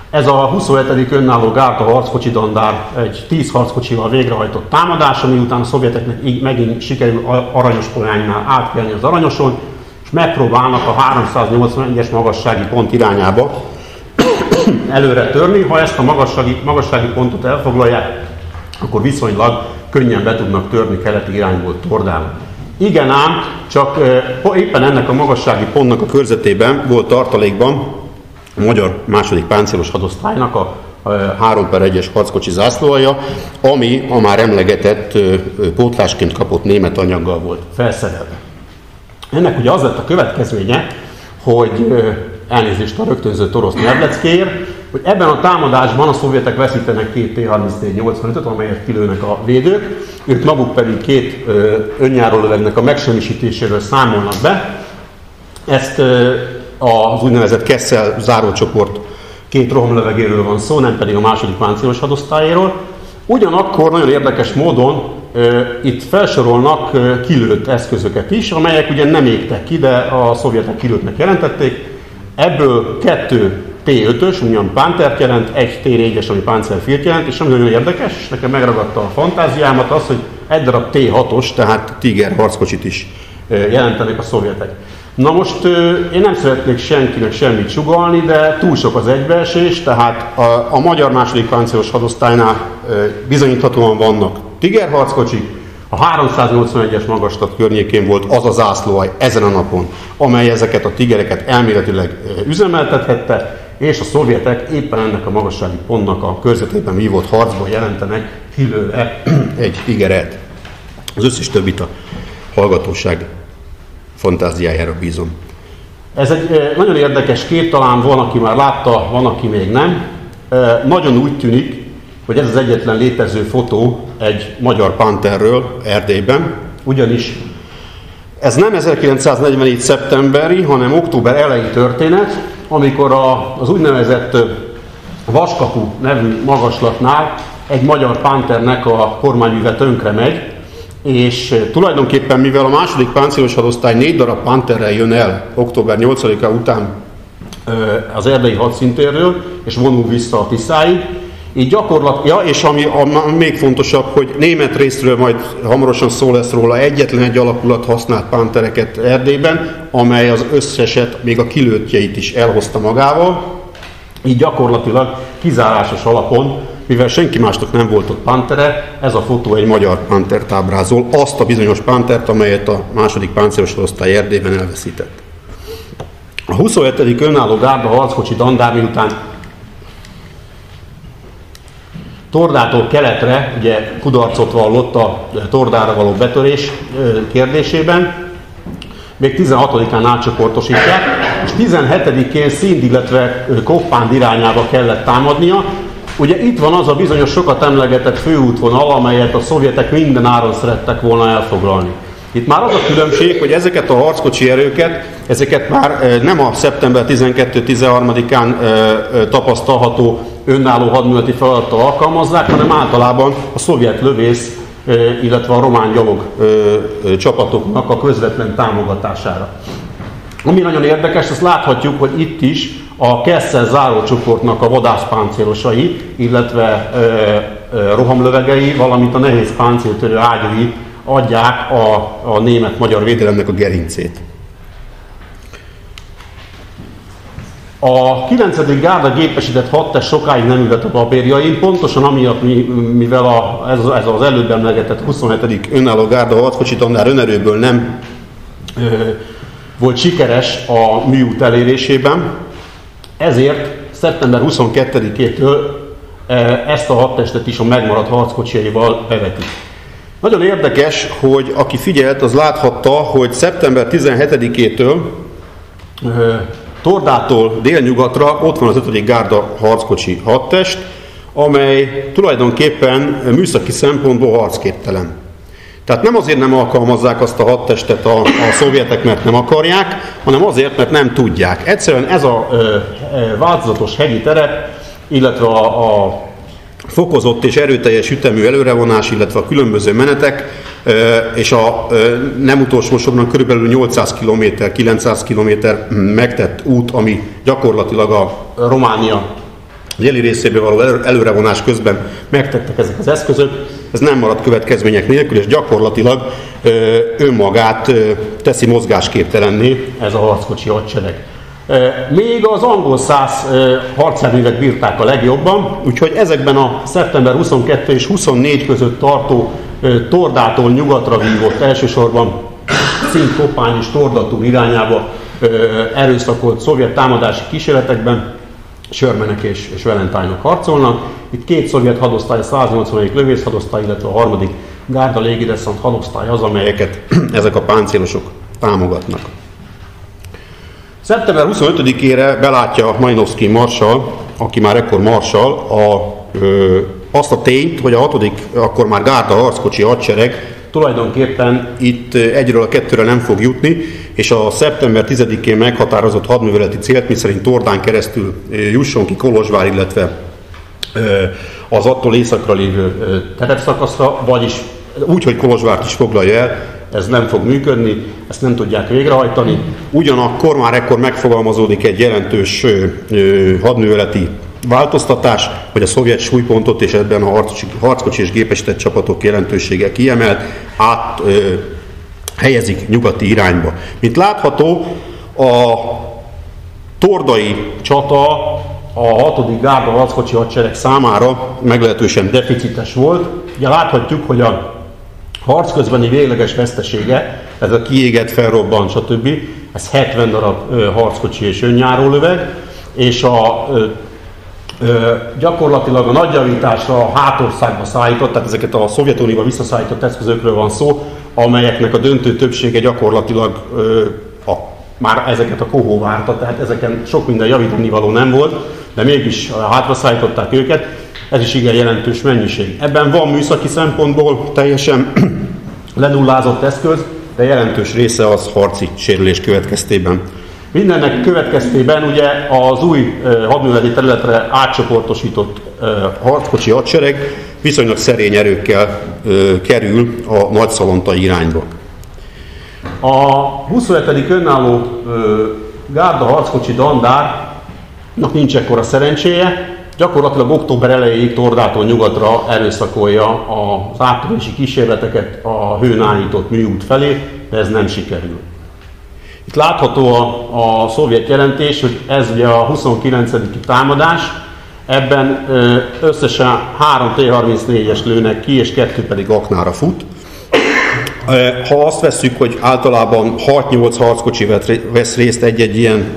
Ez a 27. önálló Gárta harckocsi dandár egy 10 harckocsival végrehajtott támadás, ami után a szovjeteknek így megint sikerül Aranyos polánynál átkelni az Aranyoson, és megpróbálnak a 381-es magassági pont irányába előre törni. Ha ezt a magassági, magassági pontot elfoglalják, akkor viszonylag könnyen be tudnak törni keleti irányból Tordán. Igen ám, csak éppen ennek a magassági pontnak a körzetében volt tartalékban a magyar második páncélos hadosztálynak a 3 per 1-es harckocsi zászlója, ami a már emlegetett pótlásként kapott német anyaggal volt felszerelve. Ennek ugye az lett a következménye, hogy elnézést a rögtönzött orosz nyelvleckéért, hogy ebben a támadásban a szovjetek veszítenek két T-34-85-öt, amelyet kilőnek a védők, ők maguk pedig két önjáró lövegnek a megsemmisítéséről számolnak be. Ezt az úgynevezett Kessel zárócsoport két rohamlövegéről van szó, nem pedig a második páncélos hadosztályéről. Ugyanakkor nagyon érdekes módon itt felsorolnak kilőtt eszközöket is, amelyek ugye nem égtek ki, de a szovjetek kilőttnek jelentették. Ebből kettő T5-ös, ugyan Pántert jelent, egy T4-es, ami Panzerfirt jelent, és ami nagyon érdekes, és nekem megragadta a fantáziámat az, hogy egy darab T6-os, tehát Tiger harckocsit is jelentenek a szovjetek. Na most én nem szeretnék senkinek semmit sugalni, de túl sok az egybeesés, tehát a, a magyar második páncélos hadosztálynál bizonyíthatóan vannak Tiger harckocsik, a 381-es magaslat környékén volt az a zászlóaj ezen a napon, amely ezeket a tigereket elméletileg üzemeltethette, és a szovjetek éppen ennek a magassági pontnak a körzetében vívott harcban jelentenek kilőre egy tigeret. Az összes többit a hallgatóság fantáziájára bízom. Ez egy nagyon érdekes kép, talán van, aki már látta, van, aki még nem. Nagyon úgy tűnik, hogy ez az egyetlen létező fotó egy magyar panterről Erdélyben, ugyanis ez nem 1944. szeptemberi, hanem október elejé történet, amikor a, az úgynevezett Vaskapu nevű magaslatnál egy magyar pánternek a kormányműve tönkre megy, és tulajdonképpen mivel a második páncélos hadosztály négy darab pánterrel jön el október 8-a után az erdei hadszintérről, és vonul vissza a Tiszáig, így gyakorlat, ja, és ami a, még fontosabb, hogy német részről majd hamarosan szó lesz róla, egyetlen egy alakulat használt pántereket Erdélyben, amely az összeset, még a kilőttjeit is elhozta magával. Így gyakorlatilag kizárásos alapon, mivel senki másnak nem volt ott pántere, ez a fotó egy magyar pántert ábrázol, azt a bizonyos pántert, amelyet a második páncélos osztály Erdélyben elveszített. A 27. önálló gárda harckocsi dandár miután Tordától keletre ugye kudarcot vallott a tordára való betörés kérdésében, még 16-án átcsoportosítják, és 17-én Színd, illetve Koppánd irányába kellett támadnia. Ugye itt van az a bizonyos sokat emlegetett főútvonal, amelyet a szovjetek minden áron szerettek volna elfoglalni. Itt már az a különbség, hogy ezeket a harckocsi erőket, ezeket már nem a szeptember 12-13-án tapasztalható önálló hadműveleti feladattal alkalmazzák, hanem általában a szovjet lövész, illetve a román gyalog csapatoknak a közvetlen támogatására. Ami nagyon érdekes, azt láthatjuk, hogy itt is a Kessel zárócsoportnak a vadászpáncélosai, illetve rohamlövegei, valamint a nehéz páncéltörő ágyai adják a, a német-magyar védelemnek a gerincét. A 9. gárda gépesített hadtest sokáig nem ülhet a papírjain, pontosan amiatt, mivel a, ez, ez az előbb emlegetett 27. önálló gárda hadkocsi tanár önerőből nem ö, volt sikeres a műút elérésében, ezért szeptember 22-től ezt a hadtestet is a megmaradt harckocsiaival bevetik. Nagyon érdekes, hogy aki figyelt, az láthatta, hogy szeptember 17-től Tordától délnyugatra ott van az 5. gárda harckocsi hadtest, amely tulajdonképpen műszaki szempontból harcképtelen. Tehát nem azért nem alkalmazzák azt a hadtestet a, a szovjetek, mert nem akarják, hanem azért, mert nem tudják. Egyszerűen ez a ö, ö, változatos hegyi terep, illetve a, a fokozott és erőteljes ütemű előrevonás, illetve a különböző menetek, és a nem utolsó sorban körülbelül 800 km, 900 km megtett út, ami gyakorlatilag a Románia déli részében való előrevonás közben megtettek ezek az eszközök, ez nem maradt következmények nélkül, és gyakorlatilag önmagát teszi mozgásképtelenné ez a harckocsi hadsereg. Még az angol száz harcjárművek bírták a legjobban, úgyhogy ezekben a szeptember 22 és 24 között tartó Tordától nyugatra vívott elsősorban Szint-Kopány és Tordatúr irányába erőszakolt szovjet támadási kísérletekben Sörmenek és, és valentine harcolnak. Itt két szovjet hadosztály, a 180. lövészhadosztály, illetve a harmadik Gárda légideszant hadosztály az, amelyeket ezek a páncélosok támogatnak. Szeptember 25-ére belátja Majnowski marsal, aki már ekkor marsal, a, ö, azt a tényt, hogy a hatodik, akkor már Gárda harckocsi hadsereg tulajdonképpen itt egyről a kettőre nem fog jutni, és a szeptember 10-én meghatározott hadműveleti célt, miszerint Tordán keresztül jusson ki Kolozsvár, illetve az attól északra lévő terepszakaszra, vagyis úgy, hogy Kolozsvárt is foglalja el, ez nem fog működni, ezt nem tudják végrehajtani. Ugyanakkor már ekkor megfogalmazódik egy jelentős hadműveleti változtatás, hogy a szovjet súlypontot és ebben a harckocsi és gépesített csapatok jelentősége kiemelt, át ö, helyezik nyugati irányba. Mint látható, a tordai csata a 6. gárda harckocsi hadsereg számára meglehetősen deficites volt. Ugye láthatjuk, hogy a harc közbeni végleges vesztesége, ez a kiégett, felrobbant, stb. Ez 70 darab harckocsi és önjáró löveg, és a gyakorlatilag a nagyjavításra a hátországba szállított, tehát ezeket a Szovjetunióba visszaszállított eszközökről van szó, amelyeknek a döntő többsége gyakorlatilag ö, a, már ezeket a kohó várta, tehát ezeken sok minden javítani való nem volt, de mégis hátra szállították őket, ez is igen jelentős mennyiség. Ebben van műszaki szempontból teljesen lenullázott eszköz, de jelentős része az harci sérülés következtében. Mindennek következtében ugye az új hadműveleti területre átcsoportosított harckocsi hadsereg viszonylag szerény erőkkel kerül a nagyszalontai irányba. A 27. önálló gárda harckocsi dandárnak nincs ekkora szerencséje, gyakorlatilag október elejéig Tordától nyugatra erőszakolja az áprilisi kísérleteket a hőn állított műút felé, de ez nem sikerül. Itt látható a, a szovjet jelentés, hogy ez ugye a 29. támadás, ebben összesen 3 T-34-es lőnek ki, és kettő pedig aknára fut. Ha azt vesszük, hogy általában 6-8 harckocsi vesz részt egy-egy ilyen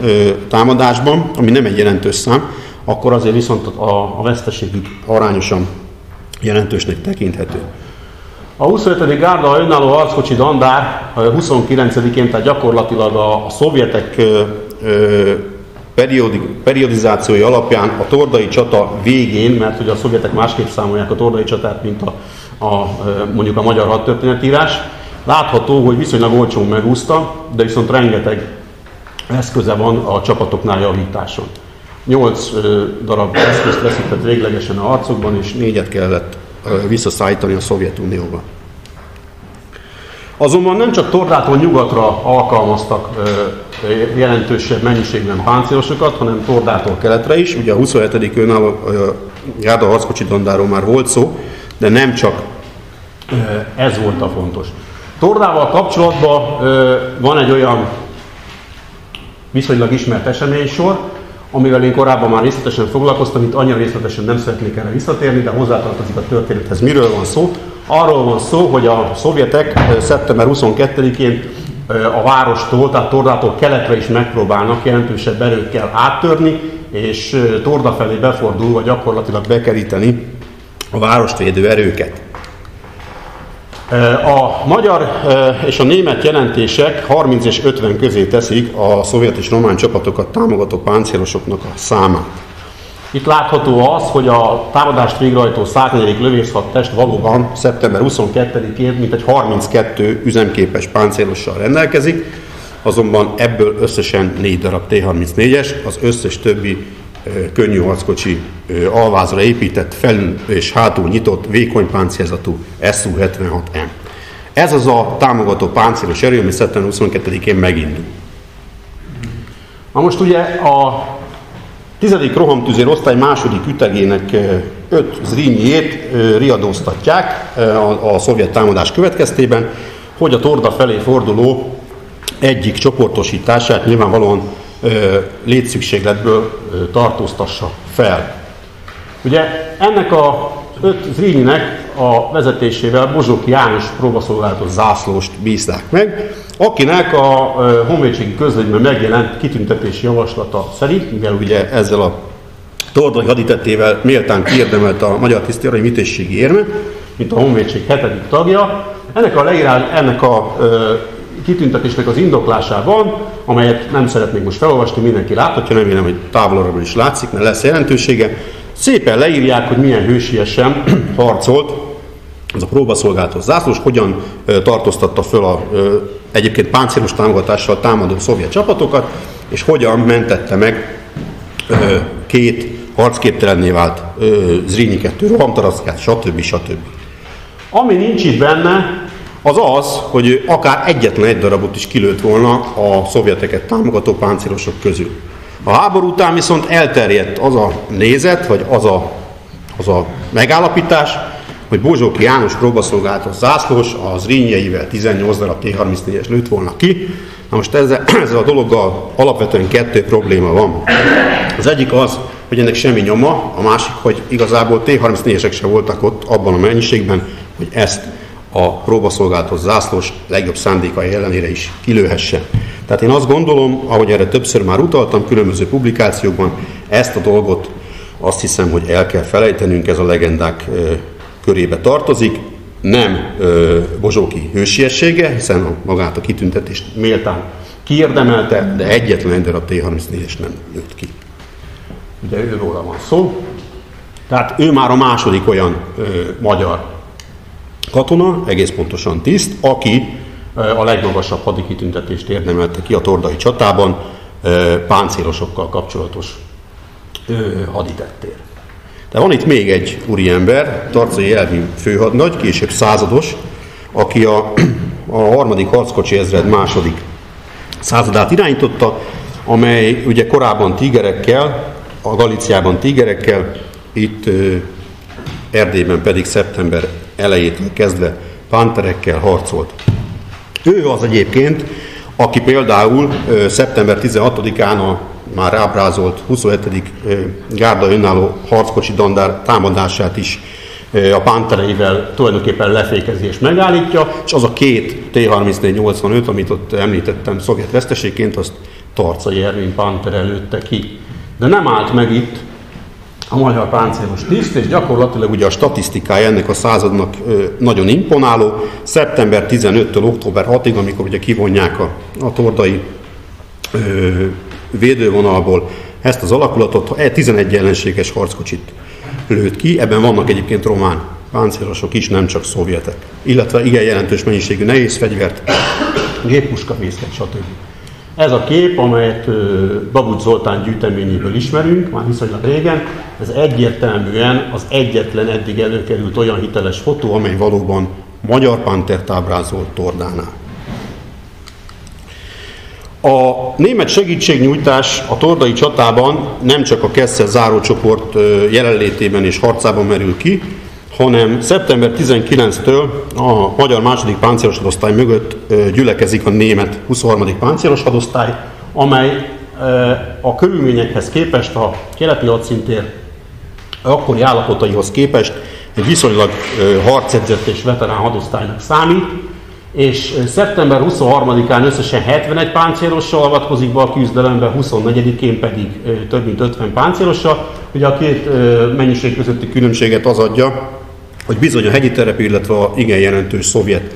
támadásban, ami nem egy jelentős szám, akkor azért viszont a, a veszteségük arányosan jelentősnek tekinthető. A 25. gárda önálló harckocsi dandár 29-én, tehát gyakorlatilag a, a szovjetek ö, ö, periodi, periodizációi alapján a tordai csata végén, mert ugye a szovjetek másképp számolják a tordai csatát, mint a, a mondjuk a magyar hadtörténetírás, látható, hogy viszonylag olcsón megúszta, de viszont rengeteg eszköze van a csapatoknál javításon. Nyolc darab eszközt veszített véglegesen a harcokban, és négyet kellett visszaszállítani a Szovjetunióba. Azonban nem csak Tordától nyugatra alkalmaztak jelentősebb mennyiségben páncélosokat, hanem Tordától keletre is. Ugye a 27. önálló Jáda harckocsi dandáról már volt szó, de nem csak ez volt a fontos. Tordával kapcsolatban van egy olyan viszonylag ismert eseménysor, amivel én korábban már részletesen foglalkoztam, itt annyira részletesen nem szeretnék erre visszatérni, de hozzátartozik a történethez. Miről van szó? Arról van szó, hogy a szovjetek szeptember 22-én a várostól, tehát Tordától keletre is megpróbálnak jelentősebb erőkkel áttörni, és Torda felé befordulva gyakorlatilag bekeríteni a várost védő erőket. A magyar és a német jelentések 30 és 50 közé teszik a szovjet és román csapatokat támogató páncélosoknak a számát. Itt látható az, hogy a támadást végrehajtó 104. lövészhat test valóban szeptember 22-én mintegy 32 üzemképes páncélossal rendelkezik, azonban ebből összesen 4 darab T-34-es, az összes többi könnyű harckocsi alvázra épített, felül és hátul nyitott, vékony páncélzatú SU-76M. Ez az a támogató páncélos erő, ami szeptember 22-én megindul. Na most ugye a 10. rohamtüzér osztály második ütegének 5 zrínyiét riadóztatják a, a szovjet támadás következtében, hogy a Torda felé forduló egyik csoportosítását nyilvánvalóan létszükségletből tartóztassa fel. Ugye ennek a öt zrínyinek a vezetésével Bozsók János próbaszolgálatos zászlóst bízták meg, akinek a honvédségi közlegyben megjelent kitüntetési javaslata szerint, mivel ugye ezzel a tordai haditettével méltán kiérdemelt a Magyar Tisztiarai Vitézségi Érme, mint a honvédség hetedik tagja, ennek a leírás, ennek a kitüntetésnek az indoklásában, amelyet nem szeretnék most felolvasni, mindenki láthatja, nem vélem, hogy távolabbról is látszik, mert lesz jelentősége. Szépen leírják, hogy milyen hősiesen harcolt ez a próbaszolgálatos zászlós hogyan tartóztatta föl a egyébként páncélos támogatással támadó szovjet csapatokat, és hogyan mentette meg két harcképtelenné vált Zrínyi 2 rohamtaraszkát, stb. stb. Ami nincs itt benne, az az, hogy akár egyetlen egy darabot is kilőtt volna a szovjeteket támogató páncélosok közül. A háború után viszont elterjedt az a nézet, vagy az a, az a megállapítás, hogy Bozsóki János próbaszolgálatos zászlós az rinjeivel 18 darab T-34-es lőtt volna ki. Na most ezzel, ezzel a dologgal alapvetően kettő probléma van. Az egyik az, hogy ennek semmi nyoma, a másik, hogy igazából T-34-esek se voltak ott abban a mennyiségben, hogy ezt a próbaszolgálatos zászlós legjobb szándékai ellenére is kilőhesse. Tehát én azt gondolom, ahogy erre többször már utaltam különböző publikációkban, ezt a dolgot azt hiszem, hogy el kell felejtenünk, ez a legendák körébe tartozik, nem ö, Bozsóki hősiessége, hiszen a, magát a kitüntetést méltán kiérdemelte, de egyetlen egy darab T-34-es nem jött ki. Ugye őróla van szó. Tehát ő már a második olyan ö, magyar katona, egész pontosan tiszt, aki a legmagasabb hadikitüntetést érdemelte ki a tordai csatában páncélosokkal kapcsolatos haditettér. De van itt még egy úriember, Tarcai Elvi főhadnagy, később százados, aki a, a harmadik harckocsi ezred második századát irányította, amely ugye korábban tigerekkel, a Galiciában tigerekkel, itt Erdélyben pedig szeptember elejétől kezdve panterekkel harcolt. Ő az egyébként, aki például szeptember 16-án a már ábrázolt 27. gárda önálló harckocsi dandár támadását is a pántereivel tulajdonképpen lefékezi és megállítja, és az a két T-34-85, amit ott említettem szovjet veszteségként, azt Tarcai Ervin Pánter előtte ki. De nem állt meg itt a magyar páncélos tiszt, és gyakorlatilag ugye a statisztikája ennek a századnak nagyon imponáló. Szeptember 15-től október 6-ig, amikor ugye kivonják a, a tordai védővonalból ezt az alakulatot, 11 ellenséges harckocsit lőtt ki, ebben vannak egyébként román páncélosok is, nem csak szovjetek, illetve igen jelentős mennyiségű nehéz fegyvert, géppuska, fészket, stb. Ez a kép, amelyet Babucs Zoltán gyűjteményéből ismerünk, már viszonylag régen, ez egyértelműen az egyetlen eddig előkerült olyan hiteles fotó, amely valóban magyar pántert ábrázolt Tordánál. A német segítségnyújtás a tordai csatában nem csak a Kessel zárócsoport jelenlétében és harcában merül ki, hanem szeptember 19-től a magyar második páncélos hadosztály mögött gyülekezik a német 23. páncélos hadosztály, amely a körülményekhez képest, a keleti hadszintér akkori állapotaihoz képest egy viszonylag harcedzett és veterán hadosztálynak számít, és szeptember 23-án összesen 71 páncélossal avatkozik be a küzdelembe, 24-én pedig több mint 50 páncélossal. Ugye a két mennyiség közötti különbséget az adja, hogy bizony a hegyi terep, illetve a igen jelentős szovjet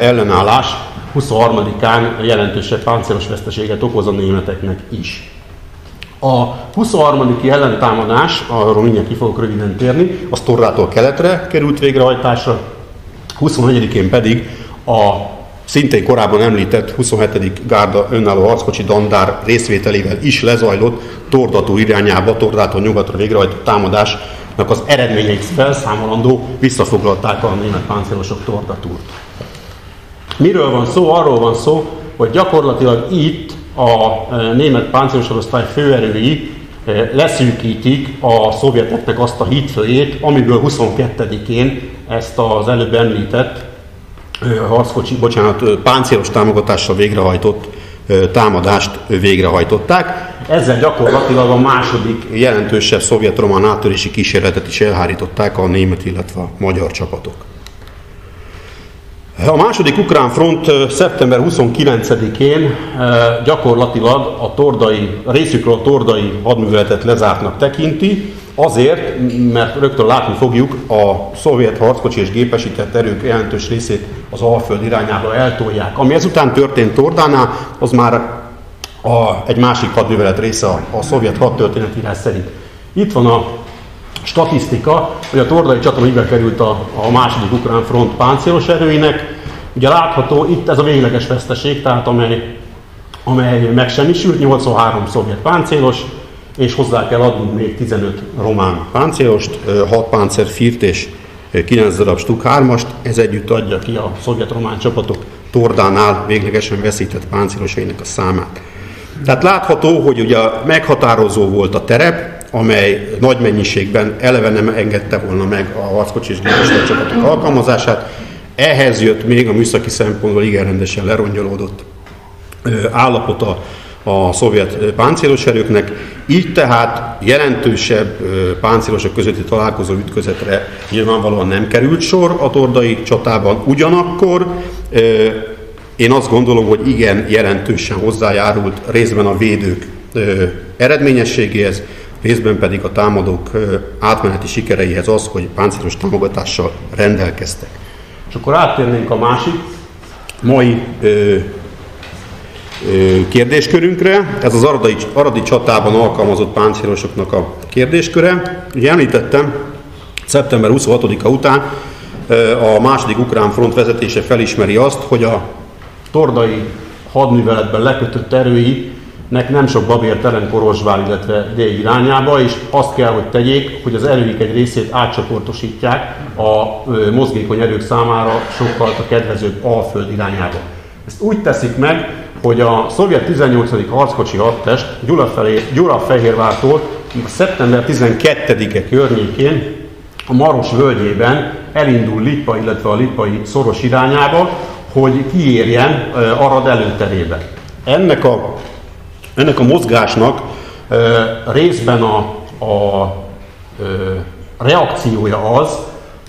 ellenállás 23-án jelentősebb páncélos veszteséget okoz a németeknek is. A 23. ellentámadás, arról mindjárt ki fogok röviden térni, az Torrától keletre került végrehajtásra, 24-én pedig a szintén korábban említett 27. gárda önálló harckocsi dandár részvételével is lezajlott Tordató irányába, Tordától nyugatra végrehajtott támadásnak az eredményeit felszámolandó visszafoglalták a német páncélosok Tordatúrt. Miről van szó? Arról van szó, hogy gyakorlatilag itt a e, német páncélosorosztály főerői e, leszűkítik a szovjeteknek azt a hitfőjét, amiből 22-én ezt az előbb említett harckocsi, bocsánat, páncélos támogatással végrehajtott támadást végrehajtották. Ezzel gyakorlatilag a második jelentősebb szovjet-román áttörési kísérletet is elhárították a német, illetve a magyar csapatok. A második ukrán front szeptember 29-én gyakorlatilag a tordai, a részükről a tordai hadműveletet lezártnak tekinti, Azért, mert rögtön látni fogjuk, a szovjet harckocsi és gépesített erők jelentős részét az Alföld irányába eltolják. Ami ezután történt Tordánál, az már a, egy másik hadművelet része a, a szovjet hadtörténetírás szerint. Itt van a statisztika, hogy a Tordai csata mibe került a, a második ukrán front páncélos erőinek. Ugye látható itt ez a végleges veszteség, tehát amely, amely megsemmisült, 83 szovjet páncélos, és hozzá kell adnunk még 15 román páncélost, 6 páncer firt és 9 darab Stuk 3-ast, ez együtt adja ki a szovjet-román csapatok Tordánál véglegesen veszített páncélosainak a számát. Tehát látható, hogy ugye meghatározó volt a terep, amely nagy mennyiségben eleve nem engedte volna meg a harckocsis gépes csapatok alkalmazását. Ehhez jött még a műszaki szempontból igen rendesen lerongyolódott állapota a szovjet páncélos erőknek, így tehát jelentősebb páncélosok közötti találkozó ütközetre nyilvánvalóan nem került sor a tordai csatában. Ugyanakkor én azt gondolom, hogy igen jelentősen hozzájárult részben a védők eredményességéhez, részben pedig a támadók átmeneti sikereihez az, hogy páncélos támogatással rendelkeztek. És akkor áttérnénk a másik mai kérdéskörünkre. Ez az aradi, aradi csatában alkalmazott páncélosoknak a kérdésköre. Ugye említettem, szeptember 26-a után a második ukrán front vezetése felismeri azt, hogy a tordai hadműveletben lekötött erőinek nem sok babér telen Korosvár, illetve dél irányába, és azt kell, hogy tegyék, hogy az erőik egy részét átcsoportosítják a mozgékony erők számára sokkal a kedvezőbb Alföld irányába. Ezt úgy teszik meg, hogy a szovjet 18. harckocsi hadtest Gyula, felé, Gyula Fehérvártól szeptember 12-e környékén a Maros völgyében elindul Lipa, illetve a Lipai szoros irányába, hogy kiérjen Arad előterébe. Ennek a, ennek a mozgásnak részben a, a reakciója az,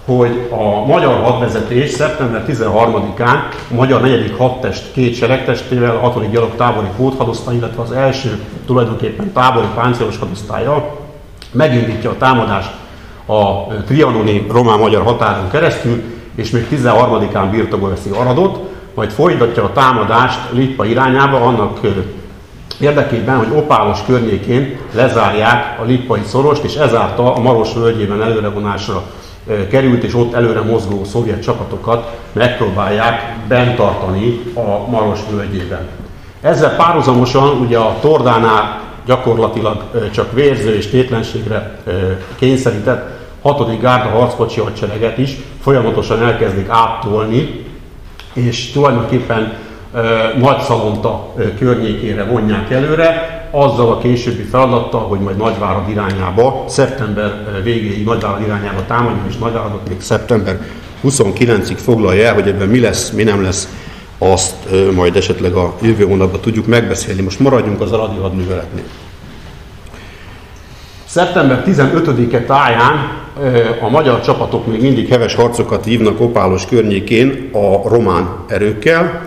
hogy a magyar hadvezetés szeptember 13-án a magyar 4. hadtest két seregtestével, a 6. gyalog tábori póthadosztály, illetve az első tulajdonképpen tábori páncélos hadosztálya megindítja a támadást a trianoni román-magyar határon keresztül, és még 13-án birtokba veszi Aradot, majd folytatja a támadást Lipa irányába, annak érdekében, hogy Opálos környékén lezárják a Lippai szorost, és ezáltal a Maros völgyében előrevonásra került, és ott előre mozgó szovjet csapatokat megpróbálják bent tartani a Maros völgyében. Ezzel párhuzamosan ugye a Tordánál gyakorlatilag csak vérző és tétlenségre kényszerített 6. gárda harckocsi hadsereget is folyamatosan elkezdik áttolni, és tulajdonképpen nagy szalonta környékére vonják előre, azzal a későbbi feladattal, hogy majd Nagyvárad irányába, szeptember végéig Nagyvárad irányába támadjon, és Nagyváradot még szeptember 29-ig foglalja el, hogy ebben mi lesz, mi nem lesz, azt majd esetleg a jövő hónapban tudjuk megbeszélni. Most maradjunk az aradi hadműveletnél. Szeptember 15-e táján a magyar csapatok még mindig heves harcokat vívnak Opálos környékén a román erőkkel,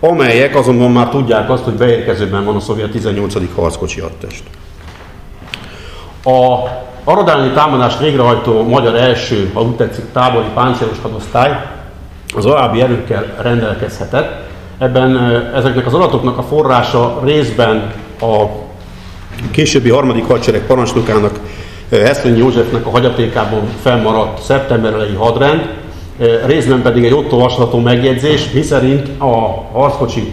amelyek azonban már tudják azt, hogy beérkezőben van a szovjet 18. harckocsi hadtest. A aradáni támadást végrehajtó magyar első, ha úgy tetszik, tábori páncélos hadosztály az alábbi erőkkel rendelkezhetett. Ebben ezeknek az adatoknak a forrása részben a későbbi harmadik hadsereg parancsnokának Eszlényi Józsefnek a hagyatékában fennmaradt szeptember hadrend, részben pedig egy ott olvasható megjegyzés, miszerint a harckocsi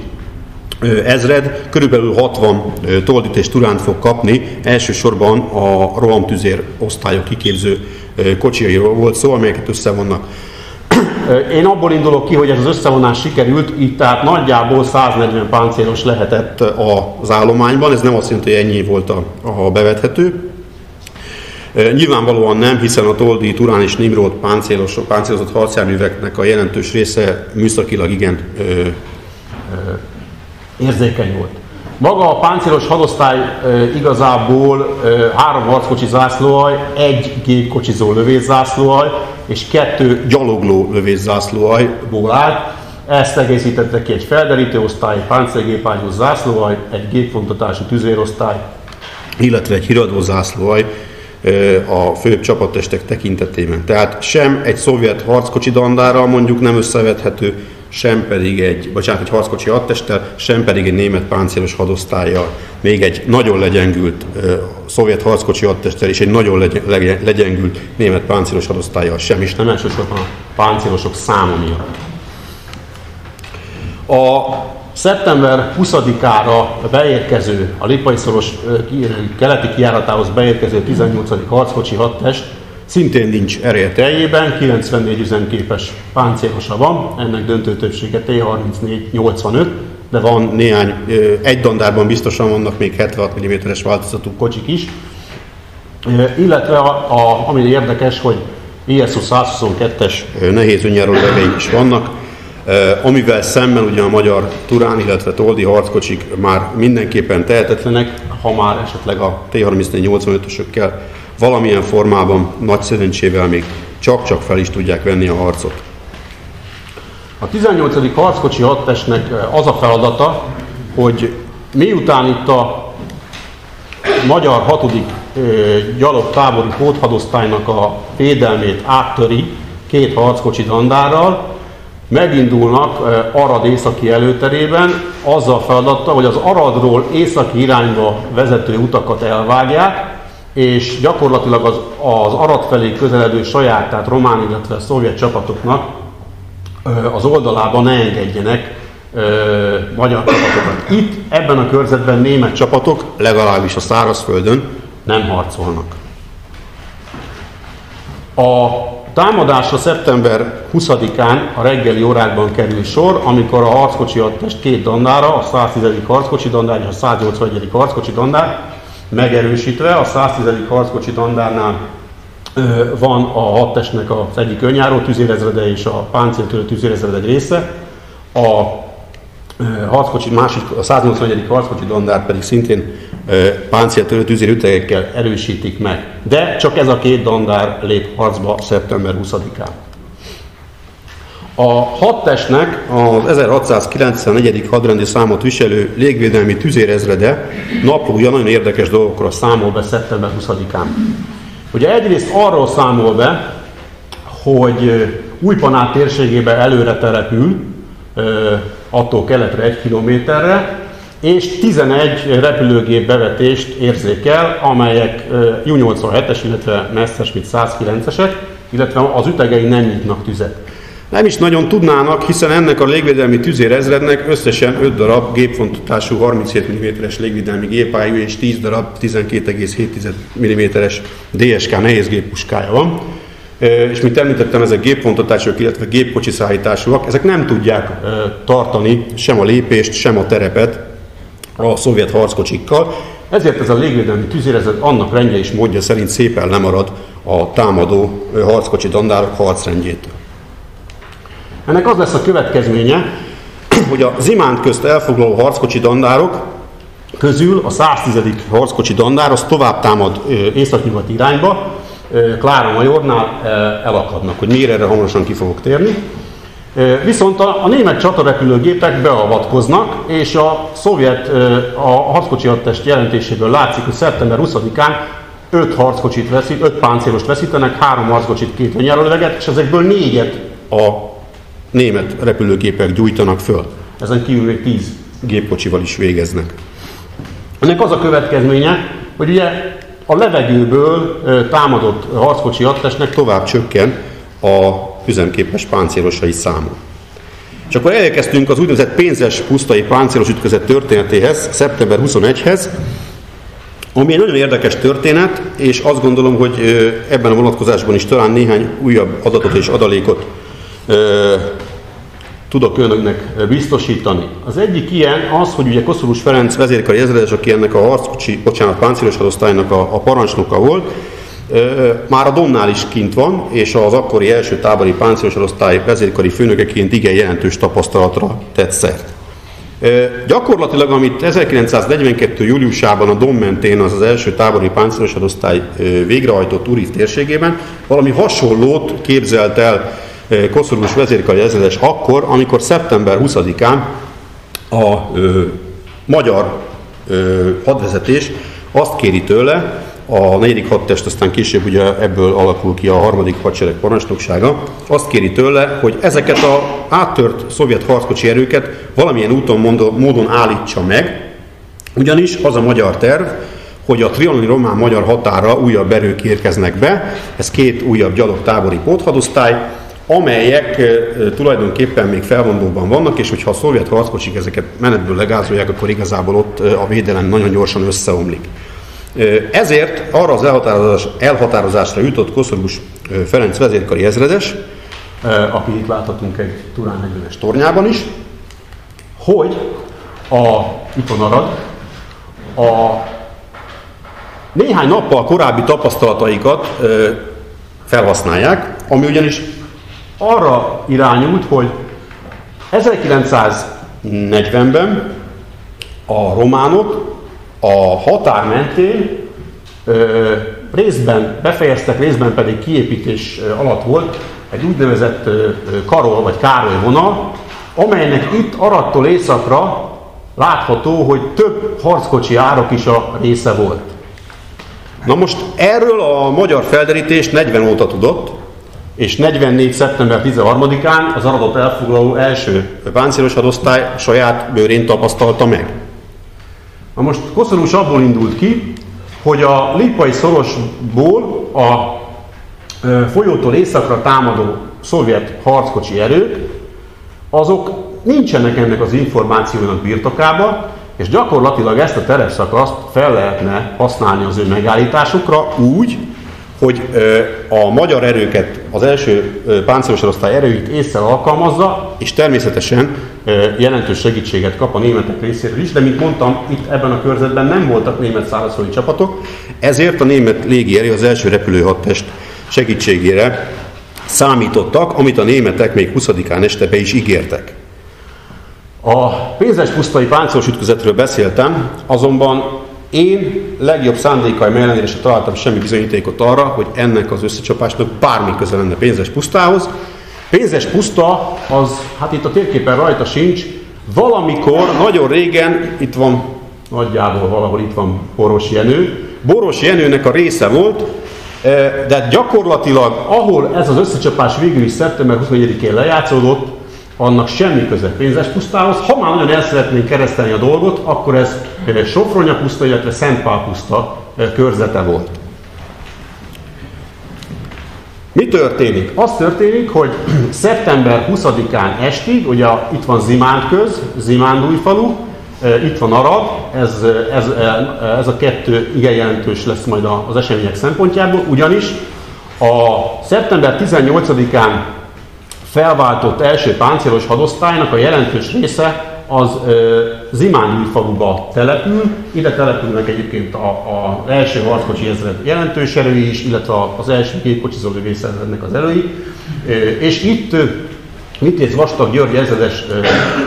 ezred körülbelül 60 toldit és turánt fog kapni, elsősorban a rohamtüzér osztályok kiképző kocsiairól volt szó, amelyeket összevonnak. Én abból indulok ki, hogy ez az összevonás sikerült, így tehát nagyjából 140 páncélos lehetett az állományban, ez nem azt jelenti, hogy ennyi volt a, a bevethető. Nyilvánvalóan nem, hiszen a Toldi, Turán és Nimrod páncélos, páncélozott harcjárműveknek a jelentős része műszakilag igen ö, ö, érzékeny volt. Maga a páncélos hadosztály e, igazából e, három harckocsi zászlóaj, egy gépkocsizó lövészzászlóaj és kettő gyalogló lövészzászlóajból állt. Ezt egészítette ki egy felderítő osztály, páncélgépágyú zászlóaj, egy gépfontatású tüzérosztály, illetve egy híradó zászlóaj, a főbb csapattestek tekintetében. Tehát sem egy szovjet harckocsi dandára mondjuk nem összevethető, sem pedig egy, bocsánat, egy harckocsi hadtesttel, sem pedig egy német páncélos hadosztályjal, még egy nagyon legyengült uh, szovjet harckocsi hadtesttel és egy nagyon legy- legyengült német páncélos hadosztályjal sem, és nem elsősorban a páncélosok száma miatt. A szeptember 20-ára beérkező, a Lipai-szoros keleti kiáratához beérkező 18. harckocsi hadtest szintén nincs ereje teljében, 94 üzemképes páncélosa van, ennek döntő többsége T-34-85, de van néhány, egy dandárban biztosan vannak még 76 mm-es változatú kocsik is, illetve a, a, ami érdekes, hogy ISU 122-es nehéz önjárólegeik is vannak, amivel szemben ugye a magyar Turán, illetve Toldi harckocsik már mindenképpen tehetetlenek, ha már esetleg a T-34-85-ösökkel valamilyen formában nagy szerencsével még csak-csak fel is tudják venni a harcot. A 18. harckocsi hadtestnek az a feladata, hogy miután itt a magyar 6. gyalog tábori hódhadosztálynak a védelmét áttöri két harckocsi dandárral, megindulnak Arad északi előterében azzal feladata, hogy az Aradról északi irányba vezető utakat elvágják, és gyakorlatilag az, az Arad felé közeledő saját, tehát román, illetve szovjet csapatoknak az oldalában ne engedjenek ö, magyar csapatokat. Itt, ebben a körzetben német csapatok, legalábbis a szárazföldön nem harcolnak. A támadásra szeptember 20-án a reggeli órákban kerül sor, amikor a harckocsi hadtest két dandára, a 110. harckocsi dandár és a 181. harckocsi dandár megerősítve. A 110. harckocsi dandárnál van a hadtestnek az egyik önjáró tüzérezrede és a páncéltörő tüzérezred egy része. A harckocsi, másik, a 181. harckocsi dandár pedig szintén páncéltörő tüzérütegekkel erősítik meg. De csak ez a két dandár lép harcba szeptember 20-án. A hadtestnek az 1694. hadrendi számot viselő légvédelmi tüzérezrede naplója nagyon érdekes dolgokra számol be szeptember 20-án. Ugye egyrészt arról számol be, hogy Újpanát térségébe előre települ, attól keletre egy kilométerre, és 11 repülőgép bevetést érzékel, amelyek Ju-87-es, illetve Messerschmitt 109-esek, illetve az ütegei nem nyitnak tüzet. Nem is nagyon tudnának, hiszen ennek a légvédelmi tüzérezrednek összesen 5 darab gépfontotású 37 mm-es légvédelmi gépájú és 10 darab 12,7 mm-es DSK nehézgéppuskája van. És mint említettem, ezek gépfontatások, illetve gépkocsi szállításúak, ezek nem tudják tartani sem a lépést, sem a terepet a szovjet harckocsikkal. Ezért ez a légvédelmi tüzérezet annak rendje és módja szerint szépen lemarad a támadó harckocsi dandárok harcrendjétől. Ennek az lesz a következménye, hogy a Zimánt közt elfoglaló harckocsi dandárok közül a 110. harckocsi dandár az tovább támad északnyugati irányba, Klára Majornál elakadnak, hogy miért erre hamarosan ki fogok térni. Viszont a, a német csatarepülőgépek beavatkoznak, és a szovjet, a harckocsi hadtest jelentéséből látszik, hogy szeptember 20-án 5 harckocsit veszít, 5 páncélost veszítenek, 3 harckocsit, két önjáróleget, és ezekből négyet a német repülőgépek gyújtanak föl. Ezen kívül még 10 gépkocsival is végeznek. Ennek az a következménye, hogy ugye a levegőből támadott harckocsi hadtestnek tovább csökken a üzemképes páncélosai száma. És akkor elérkeztünk az úgynevezett pénzes pusztai páncélos ütközet történetéhez, szeptember 21-hez, ami egy nagyon érdekes történet, és azt gondolom, hogy ebben a vonatkozásban is talán néhány újabb adatot és adalékot tudok önöknek biztosítani. Az egyik ilyen az, hogy ugye Koszorús Ferenc vezérkari ezredes, aki ennek a harckocsi, bocsánat, páncélos hadosztálynak a, a parancsnoka volt, már a Donnál is kint van, és az akkori első tábori páncélos hadosztály vezérkari főnökeként igen jelentős tapasztalatra tett szert. Gyakorlatilag, amit 1942. júliusában a Don mentén az az első tábori páncélos hadosztály végrehajtott Uriv térségében, valami hasonlót képzelt el koszorús vezérkari ezredes akkor, amikor szeptember 20-án a ö, magyar ö, hadvezetés azt kéri tőle, a negyedik hadtest, aztán később ugye ebből alakul ki a harmadik hadsereg parancsnoksága, azt kéri tőle, hogy ezeket a áttört szovjet harckocsi erőket valamilyen úton módon állítsa meg, ugyanis az a magyar terv, hogy a trianoni román-magyar határa újabb erők érkeznek be, ez két újabb gyalog tábori póthadosztály, amelyek tulajdonképpen még felvonulóban vannak, és hogyha a szovjet harckocsik ezeket menetből legázolják, akkor igazából ott a védelem nagyon gyorsan összeomlik. Ezért arra az elhatározás, elhatározásra jutott Koszorús Ferenc vezérkari ezredes, aki itt láthatunk egy Turán 40-es tornyában is, hogy a, itt van Arad, a néhány nappal korábbi tapasztalataikat felhasználják, ami ugyanis arra irányult, hogy 1940-ben a románok a határ mentén ö, részben befejeztek, részben pedig kiépítés alatt volt egy úgynevezett Karol vagy Károly vonal, amelynek itt Arattól északra látható, hogy több harckocsi árok is a része volt. Na most erről a magyar felderítés 40 óta tudott, és 44. szeptember 13-án az Aradot elfoglaló első páncélos hadosztály saját bőrén tapasztalta meg. Na most Koszorús abból indult ki, hogy a Lipai szorosból a folyótól északra támadó szovjet harckocsi erők, azok nincsenek ennek az információnak birtokába, és gyakorlatilag ezt a terepszakaszt fel lehetne használni az ő megállításukra úgy, hogy a magyar erőket, az első páncélos osztály erőit észre alkalmazza, és természetesen jelentős segítséget kap a németek részéről is, de mint mondtam, itt ebben a körzetben nem voltak német szárazföldi csapatok, ezért a német légierő az első repülőhadtest segítségére számítottak, amit a németek még 20-án este be is ígértek. A pénzes pusztai páncélos ütközetről beszéltem, azonban én legjobb szándékaim ellenére sem találtam semmi bizonyítékot arra, hogy ennek az összecsapásnak bármi köze lenne pénzes pusztához. Pénzes puszta, az, hát itt a térképen rajta sincs, valamikor, nagyon régen, itt van nagyjából valahol itt van Boros Jenő, Boros Jenőnek a része volt, eh, de gyakorlatilag, ahol ez az összecsapás végül is szeptember 24-én lejátszódott, annak semmi köze pénzes pusztához. Ha már nagyon el szeretnénk keresztelni a dolgot, akkor ez Sofronya puszta, illetve Szentpál puszta körzete volt. Mi történik? Az történik, hogy szeptember 20-án estig, ugye itt van Zimánd köz, falu, itt van Arad, ez, ez, ez a kettő igen jelentős lesz majd az események szempontjából, ugyanis a szeptember 18-án felváltott első páncélos hadosztálynak a jelentős része az Zimány faluba települ, ide települnek egyébként a, a első harckocsi ezred jelentős erői is, illetve az első gépkocsizó lövészerednek az erői, és itt Vitéz Vastag György ezredes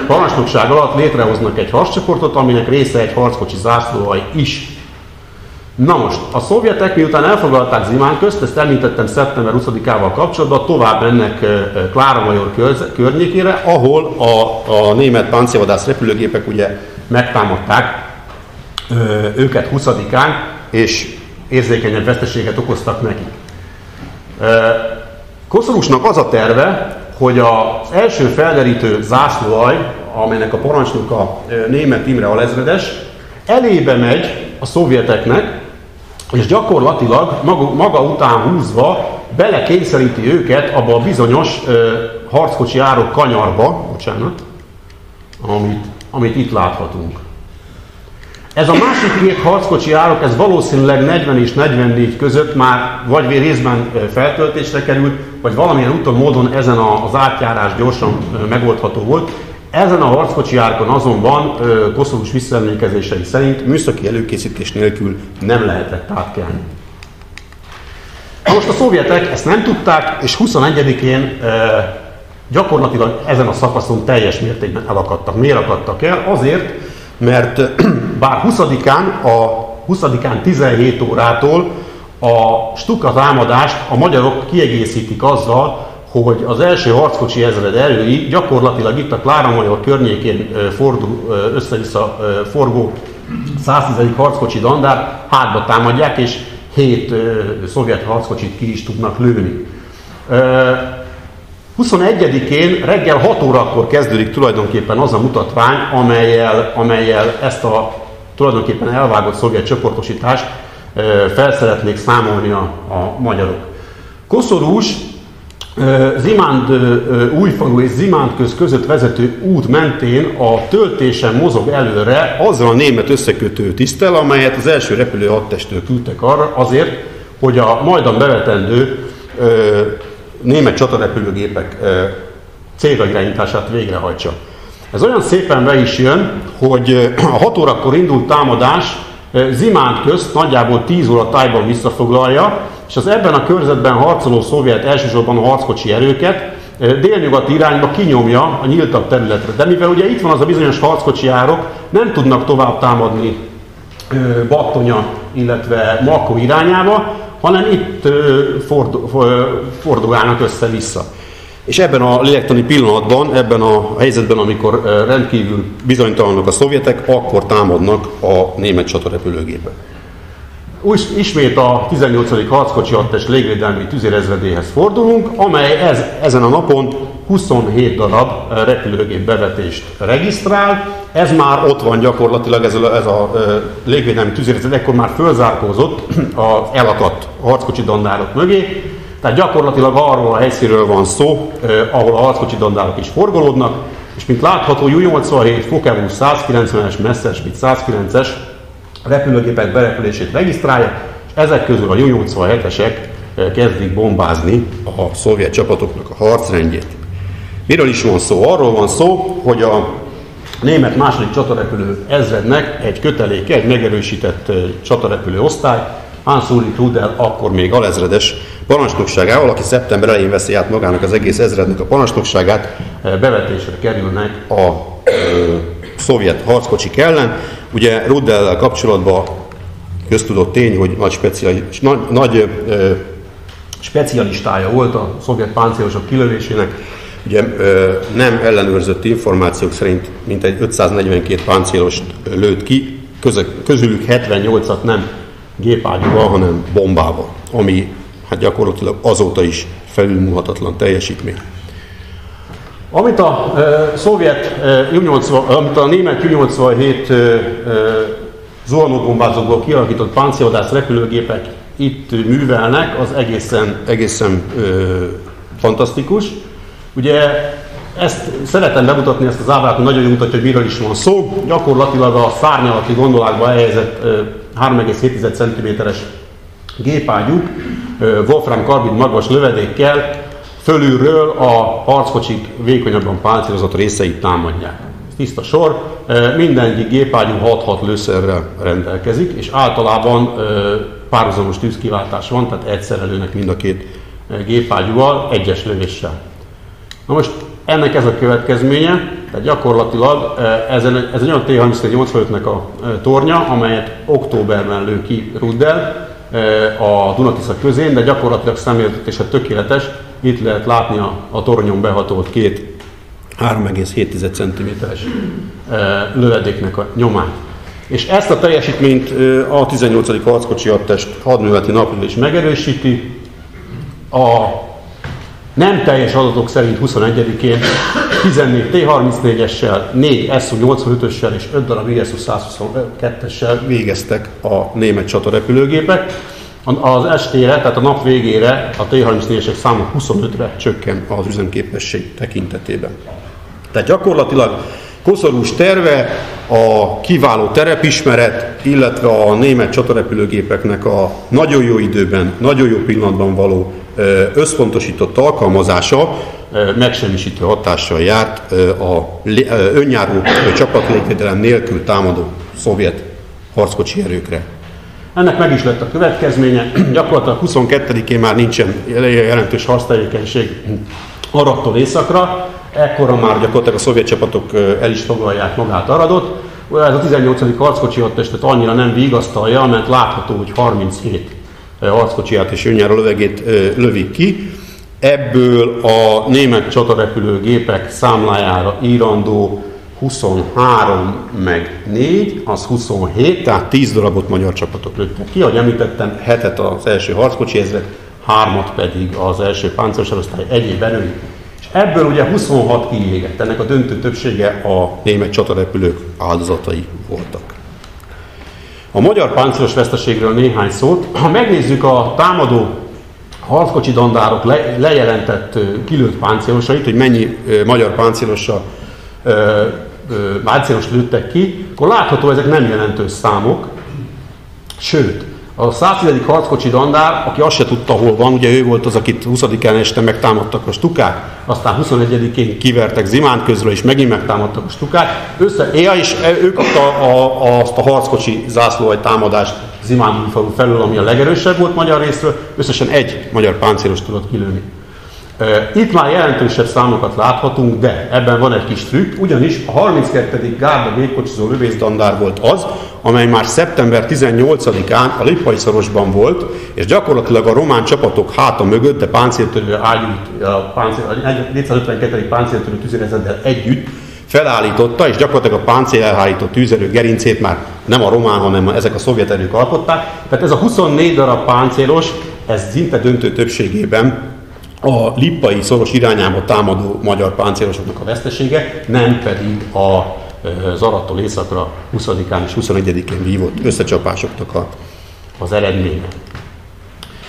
parancsnokság alatt létrehoznak egy harccsoportot, aminek része egy harckocsi zászlóai is. Na most, a szovjetek miután elfoglalták Zimán közt, ezt említettem szeptember 20-ával kapcsolatban, tovább mennek Klára Major környékére, ahol a, a német páncélvadász repülőgépek ugye megtámadták őket 20-án, és érzékenyebb veszteséget okoztak nekik. Koszorúsnak az a terve, hogy az első felderítő zászlóaj, amelynek a parancsnok a német Imre Alezredes, elébe megy a szovjeteknek, és gyakorlatilag maga, maga után húzva belekényszeríti őket abba a bizonyos ö, harckocsi árok kanyarba, bocsánat, amit, amit itt láthatunk. Ez a másik két harckocsi árok, ez valószínűleg 40 és 44 között már vagy részben feltöltésre került, vagy valamilyen úton, módon ezen az átjárás gyorsan megoldható volt. Ezen a harckocsi árkon azonban koszorús visszaemlékezései szerint műszaki előkészítés nélkül nem lehetett átkelni. Most a szovjetek ezt nem tudták, és 21-én gyakorlatilag ezen a szakaszon teljes mértékben elakadtak. Miért akadtak el? Azért, mert bár 20-án, a 20-án 17 órától a Stuka támadást a magyarok kiegészítik azzal, hogy az első harckocsi ezred erői gyakorlatilag itt a Klára Major környékén fordul, össze-vissza forgó 110. harckocsi dandár hátba támadják, és hét szovjet harckocsit ki is tudnak lőni. 21-én reggel 6 órakor kezdődik tulajdonképpen az a mutatvány, amelyel, amelyel ezt a tulajdonképpen elvágott szovjet csoportosítást fel szeretnék számolni a, a magyarok. Koszorús Zimánd újfalu és Zimánd köz között vezető út mentén a töltésen mozog előre azzal a német összekötő tisztel, amelyet az első repülő hadtestől küldtek arra azért, hogy a majdan bevetendő német csatarepülőgépek célra irányítását végrehajtsa. Ez olyan szépen be is jön, hogy a 6 órakor indult támadás Zimánt közt nagyjából 10 óra tájban visszafoglalja, és az ebben a körzetben harcoló szovjet, elsősorban a harckocsi erőket délnyugati irányba kinyomja a nyíltabb területre. De mivel ugye itt van az a bizonyos harckocsi árok, nem tudnak tovább támadni Battonya, illetve Makó irányába, hanem itt fordulálnak össze-vissza. És ebben a lélektani pillanatban, ebben a helyzetben, amikor rendkívül bizonytalanok a szovjetek, akkor támadnak a német csatarepülőgépek. Ismét a 18. harckocsi hadtest légvédelmi tüzérezredéhez fordulunk, amely ez, ezen a napon 27 darab repülőgép bevetést regisztrál. Ez már ott van gyakorlatilag, ez a, ez a légvédelmi tüzérezred, ekkor már fölzárkózott az elakadt harckocsi dandárok mögé, tehát gyakorlatilag arról a helyszínről van szó, ahol a harckocsi dandárok is forgolódnak, és mint látható, Ju-87, Fokker 190-es, Messerschmitt 109-es repülőgépek berepülését regisztrálja, és ezek közül a Ju-87-esek kezdik bombázni a szovjet csapatoknak a harcrendjét. Miről is van szó? Arról van szó, hogy a német második csatarepülő ezrednek egy köteléke, egy megerősített csatarepülő osztály, Hans Ulrich Rudel akkor még alezredes parancsnokságával, aki szeptember elején veszi át magának az egész ezrednek a parancsnokságát, bevetésre kerülnek a ö, szovjet harckocsik ellen. Ugye Rudellel kapcsolatban köztudott tény, hogy nagy, speciali, nagy, nagy ö, specialistája volt a szovjet páncélosok kilövésének. Ugye ö, nem ellenőrzött információk szerint mintegy 542 páncélost lőtt ki, közülük 78-at nem gépágyúval, hanem bombával, ami hát gyakorlatilag azóta is felülmúlhatatlan teljesítmény. Amit a e, szovjet, e, U-80, amit a német U-87 e, e, zuhanóbombázókból kialakított páncélvadász repülőgépek itt művelnek, az egészen, egészen e, fantasztikus. Ugye ezt szeretem bemutatni, ezt az ábrát, nagyon jól mutatja, hogy miről is van szó. Gyakorlatilag a szárnyalati gondolákba elhelyezett 3,7 cm-es gépágyuk, Wolfram karbid magas lövedékkel fölülről a harckocsik vékonyabban pálcírozott részeit támadják. Tiszta sor, mindegyik gépágyú 6-6 lőszerrel rendelkezik, és általában párhuzamos tűzkiváltás van, tehát egyszerre lőnek mind a két gépágyúval, egyes lövéssel. Na most ennek ez a következménye, tehát gyakorlatilag ez, ez egy olyan T-34-85-nek a tornya, amelyet októberben lő ki Ruddel a Dunatisza közén, de gyakorlatilag szemléltetése tökéletes. Itt lehet látni a, a tornyon behatolt két 3,7 cm-es lövedéknek a nyomát. És ezt a teljesítményt a 18. harckocsi hadtest hadműveleti napülés megerősíti. A nem teljes adatok szerint 21-én 14 T-34-essel, 4 Su-85-össel és 5 darab ISU-122-essel végeztek a német csatarepülőgépek. Az estére, tehát a nap végére a T-34-esek száma 25-re csökken az üzemképesség tekintetében. Tehát gyakorlatilag Koszorús terve a kiváló terepismeret, illetve a német csatarepülőgépeknek a nagyon jó időben, nagyon jó pillanatban való összpontosított alkalmazása megsemmisítő hatással járt a önjáró csapatlégvédelem nélkül támadó szovjet harckocsi erőkre. Ennek meg is lett a következménye. Gyakorlatilag 22-én már nincsen jelentős harctevékenység Arattól északra, ekkora már gyakorlatilag a szovjet csapatok el is foglalják magát Aradot. Ez a 18. harckocsi hadtestet annyira nem vigasztalja, mert látható, hogy 37 harckocsiját és önjáró lövegét lövik ki. Ebből a német csatarepülő gépek számlájára írandó 23 meg 4, az 27, tehát 10 darabot magyar csapatok lőttek ki. Ahogy említettem, hetet az első harckocsi ezret, hármat pedig az első páncélos elosztály egyéb erői. És ebből ugye 26 kiégett, ennek a döntő többsége a német csatarepülők áldozatai voltak. A magyar páncélos veszteségről néhány szót. Ha megnézzük a támadó harckocsi dandárok le, lejelentett kilőtt páncélosait, hogy mennyi magyar páncélosa páncélos lőttek ki, akkor látható, ezek nem jelentős számok. Sőt, a 110. harckocsi dandár, aki azt se tudta, hol van, ugye ő volt az, akit 20-án este megtámadtak a stukák, aztán 21-én kivertek Zimánt közről, és megint megtámadtak a stukák. Össze, ja, és ő kapta a, a, azt a harckocsi zászlóaj támadást Zimán falu felül, ami a legerősebb volt magyar részről, összesen egy magyar páncélos tudott kilőni. Itt már jelentősebb számokat láthatunk, de ebben van egy kis trükk, ugyanis a 32. Gárda gépkocsizó lövészdandár volt az, amely már szeptember 18-án a Lippai szorosban volt, és gyakorlatilag a román csapatok háta mögött, de páncéltörő ágyút, a, páncél, a 452. páncéltörő tüzérezettel együtt felállította, és gyakorlatilag a páncél elhárító tűzerő gerincét már nem a román, hanem ezek a szovjet erők alkották. Tehát ez a 24 darab páncélos, ez szinte döntő többségében a lippai szoros irányába támadó magyar páncélosoknak a vesztesége, nem pedig a az Arattól északra 20-án és 21-én vívott összecsapásoknak a, az eredménye.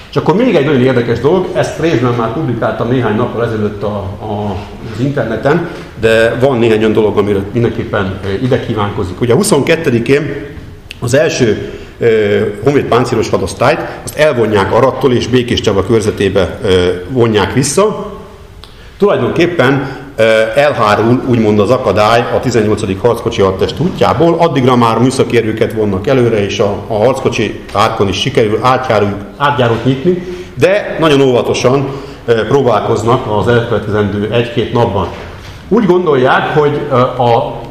És akkor még egy nagyon érdekes dolog, ezt részben már publikáltam néhány nappal ezelőtt a, a, az interneten, de van néhány olyan dolog, amiről mindenképpen ide kívánkozik. Ugye a 22-én az első honvéd páncélos hadosztályt, azt elvonják Arattól és Békés Csaba körzetébe vonják vissza. Tulajdonképpen elhárul úgymond az akadály a 18. harckocsi hadtest útjából, addigra már műszaki erőket vonnak előre, és a, a harckocsi árkon is sikerül átjárót nyitni, de nagyon óvatosan próbálkoznak az elkövetkezendő egy-két napban. Úgy gondolják, hogy a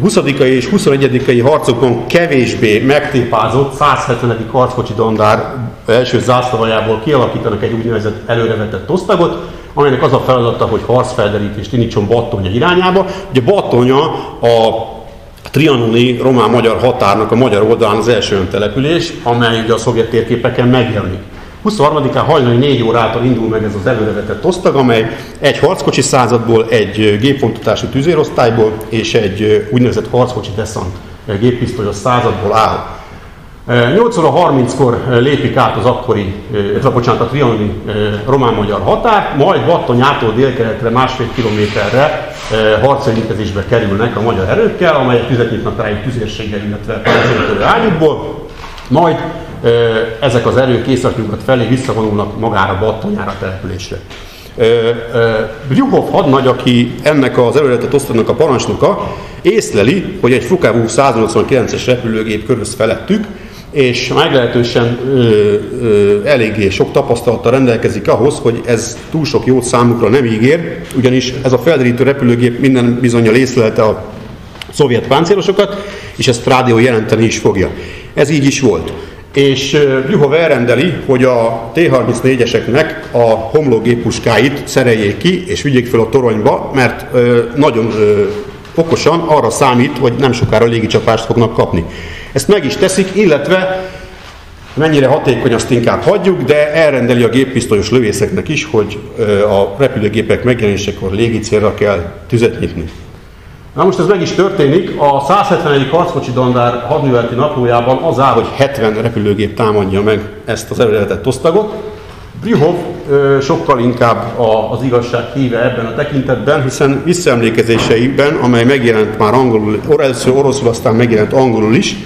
20. és 21. harcokon kevésbé megtépázott 170. harckocsi dandár első zászlójából kialakítanak egy úgynevezett előrevetett osztagot, amelynek az a feladata, hogy harcfelderítést indítson Battonya irányába. Ugye Battonya a trianoni román-magyar határnak a magyar oldalán az első öntelepülés, amely ugye a szovjet térképeken megjelenik. 23-án hajnali 4 órától indul meg ez az előrevetett osztag, amely egy harckocsi századból, egy gépfontatású tüzérosztályból és egy úgynevezett harckocsi deszant géppisztolyos századból áll. 8 óra 30-kor lépik át az akkori, ez a bocsánat, a trianoni román-magyar határ, majd Battonyától délkeletre másfél kilométerre harcérintezésbe kerülnek a magyar erőkkel, amelyek tüzet nyitnak rá egy tüzérséggel, illetve ágyukból, majd ezek az erők északnyugat felé visszavonulnak magára Battonyára településre. Bryuhov hadnagy, aki ennek az előretett osztagnak a parancsnoka, észleli, hogy egy Fukavú 189-es repülőgép köröz felettük, és meglehetősen ö, ö, eléggé sok tapasztalattal rendelkezik ahhoz, hogy ez túl sok jót számukra nem ígér, ugyanis ez a felderítő repülőgép minden bizonyal észlelte a szovjet páncélosokat, és ezt rádió jelenteni is fogja. Ez így is volt. És Juhov elrendeli, hogy a T-34-eseknek a homlógépuskáit szereljék ki, és vigyék fel a toronyba, mert ö, nagyon ö, okosan arra számít, hogy nem sokára légicsapást fognak kapni. Ezt meg is teszik, illetve mennyire hatékony, azt inkább hagyjuk, de elrendeli a géppisztolyos lövészeknek is, hogy a repülőgépek megjelenésekor légi célra kell tüzet nyitni. Na most ez meg is történik. A 171. harckocsi dandár hadműveleti naplójában az áll, hogy 70 repülőgép támadja meg ezt az előretett osztagot. Brihov sokkal inkább az igazság híve ebben a tekintetben, hiszen visszaemlékezéseiben, amely megjelent már angolul, először oroszul, aztán megjelent angolul is,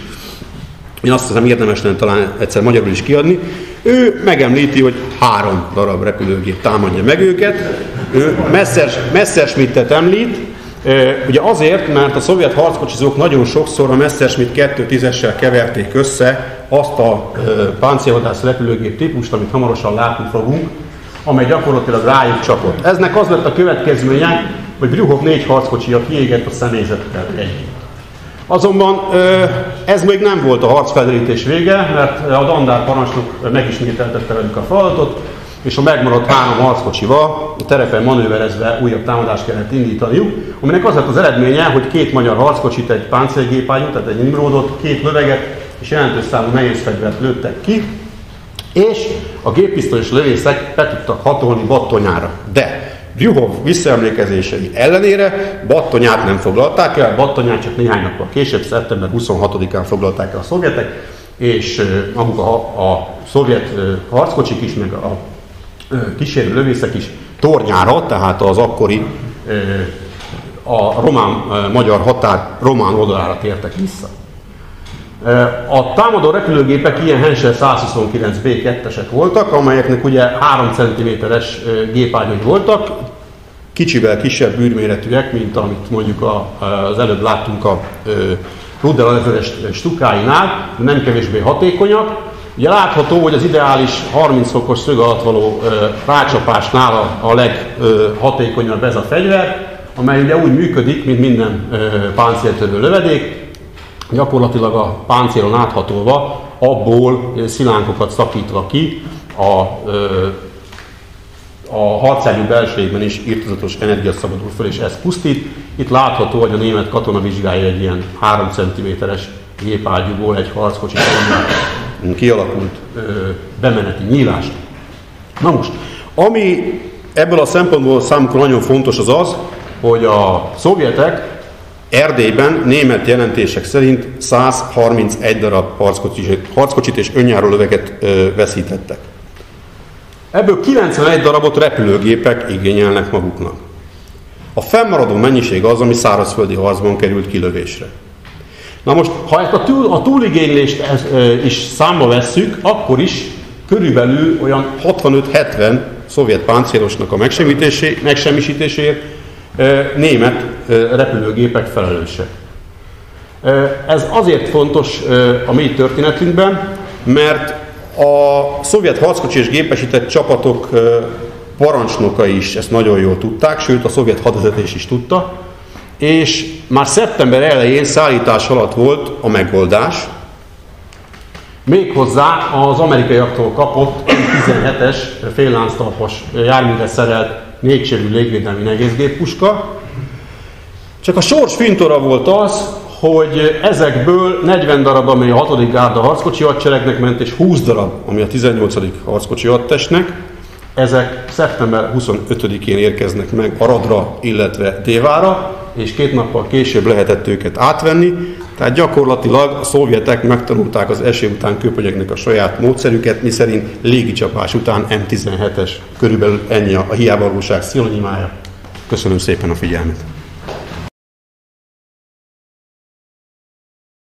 én azt hiszem érdemes lenne talán egyszer magyarul is kiadni, ő megemlíti, hogy három darab repülőgép támadja meg őket, ő Messers, Messerschmittet említ, Ugye azért, mert a szovjet harckocsizók nagyon sokszor a Messerschmitt 210-essel keverték össze azt a páncélvadász repülőgép típust, amit hamarosan látni fogunk, amely gyakorlatilag rájuk csapott. Eznek az lett a következménye, hogy Brühov négy harckocsia kiégett a személyzettel együtt. Azonban ez még nem volt a harcfelderítés vége, mert a dandár parancsnok megismételtette velük a feladatot, és a megmaradt három harckocsival a terepen manőverezve újabb támadást kellett indítaniuk, aminek az lett az eredménye, hogy két magyar harckocsit, egy páncélgépágyú, tehát egy Nimrodot, két löveget és jelentős számú nehéz fegyvert lőttek ki, és a géppisztolyos lövészek be tudtak hatolni Battonyára. De Gyuhov visszaemlékezései ellenére Battonyát nem foglalták el, Battonyát csak néhány nappal később, szeptember 26-án foglalták el a szovjetek, és maguk a, a szovjet harckocsik is, meg a kísérő lövészek is tornyára, tehát az akkori a román-magyar határ román oldalára tértek vissza. A támadó repülőgépek ilyen Hensel 129B2-esek voltak, amelyeknek ugye 3 cm-es gépágyai voltak, kicsivel kisebb űrméretűek, mint amit mondjuk a, az előbb láttunk a Rudel ezres stukáinál, nem kevésbé hatékonyak. Ugye látható, hogy az ideális 30 fokos szög alatt való rácsapásnál a, leghatékonyabb ez a fegyver, amely ugye úgy működik, mint minden páncéltörő lövedék, gyakorlatilag a páncélon áthatolva, abból szilánkokat szakítva ki a, a harcágyú belsőjében is írtozatos energia szabadul föl, és ez pusztít. Itt látható, hogy a német katona vizsgálja egy ilyen 3 cm-es gépágyúból egy harckocsi kialakult bemeneti nyílást. Na most, ami ebből a szempontból számukra nagyon fontos az az, hogy a szovjetek Erdélyben német jelentések szerint 131 darab harckocsit, harckocsit és önjáró löveget ö, veszítettek. Ebből 91 darabot repülőgépek igényelnek maguknak. A fennmaradó mennyiség az, ami szárazföldi harcban került kilövésre. Na most, ha ezt a, túl, a túligénylést ez, ö, is számba vesszük, akkor is körülbelül olyan 65-70 szovjet páncélosnak a megsemmisítéséért német repülőgépek felelősek. Ez azért fontos a mi történetünkben, mert a szovjet harckocsi és gépesített csapatok parancsnoka is ezt nagyon jól tudták, sőt a szovjet hadvezetés is tudta, és már szeptember elején szállítás alatt volt a megoldás, méghozzá az amerikaiaktól kapott 17-es féllánctalpas járműre szerelt négysérű légvédelmi nehézgéppuska. Csak a sors fintora volt az, hogy ezekből 40 darab, ami a 6. gárda harckocsi hadseregnek ment, és 20 darab, ami a 18. harckocsi hadtestnek, ezek szeptember 25-én érkeznek meg Aradra, illetve Dévára, és két nappal később lehetett őket átvenni, tehát gyakorlatilag a szovjetek megtanulták az esély után köpönyeknek a saját módszerüket, miszerint légicsapás után M17-es, körülbelül ennyi a hiávalóság szinonimája. Köszönöm szépen a figyelmet!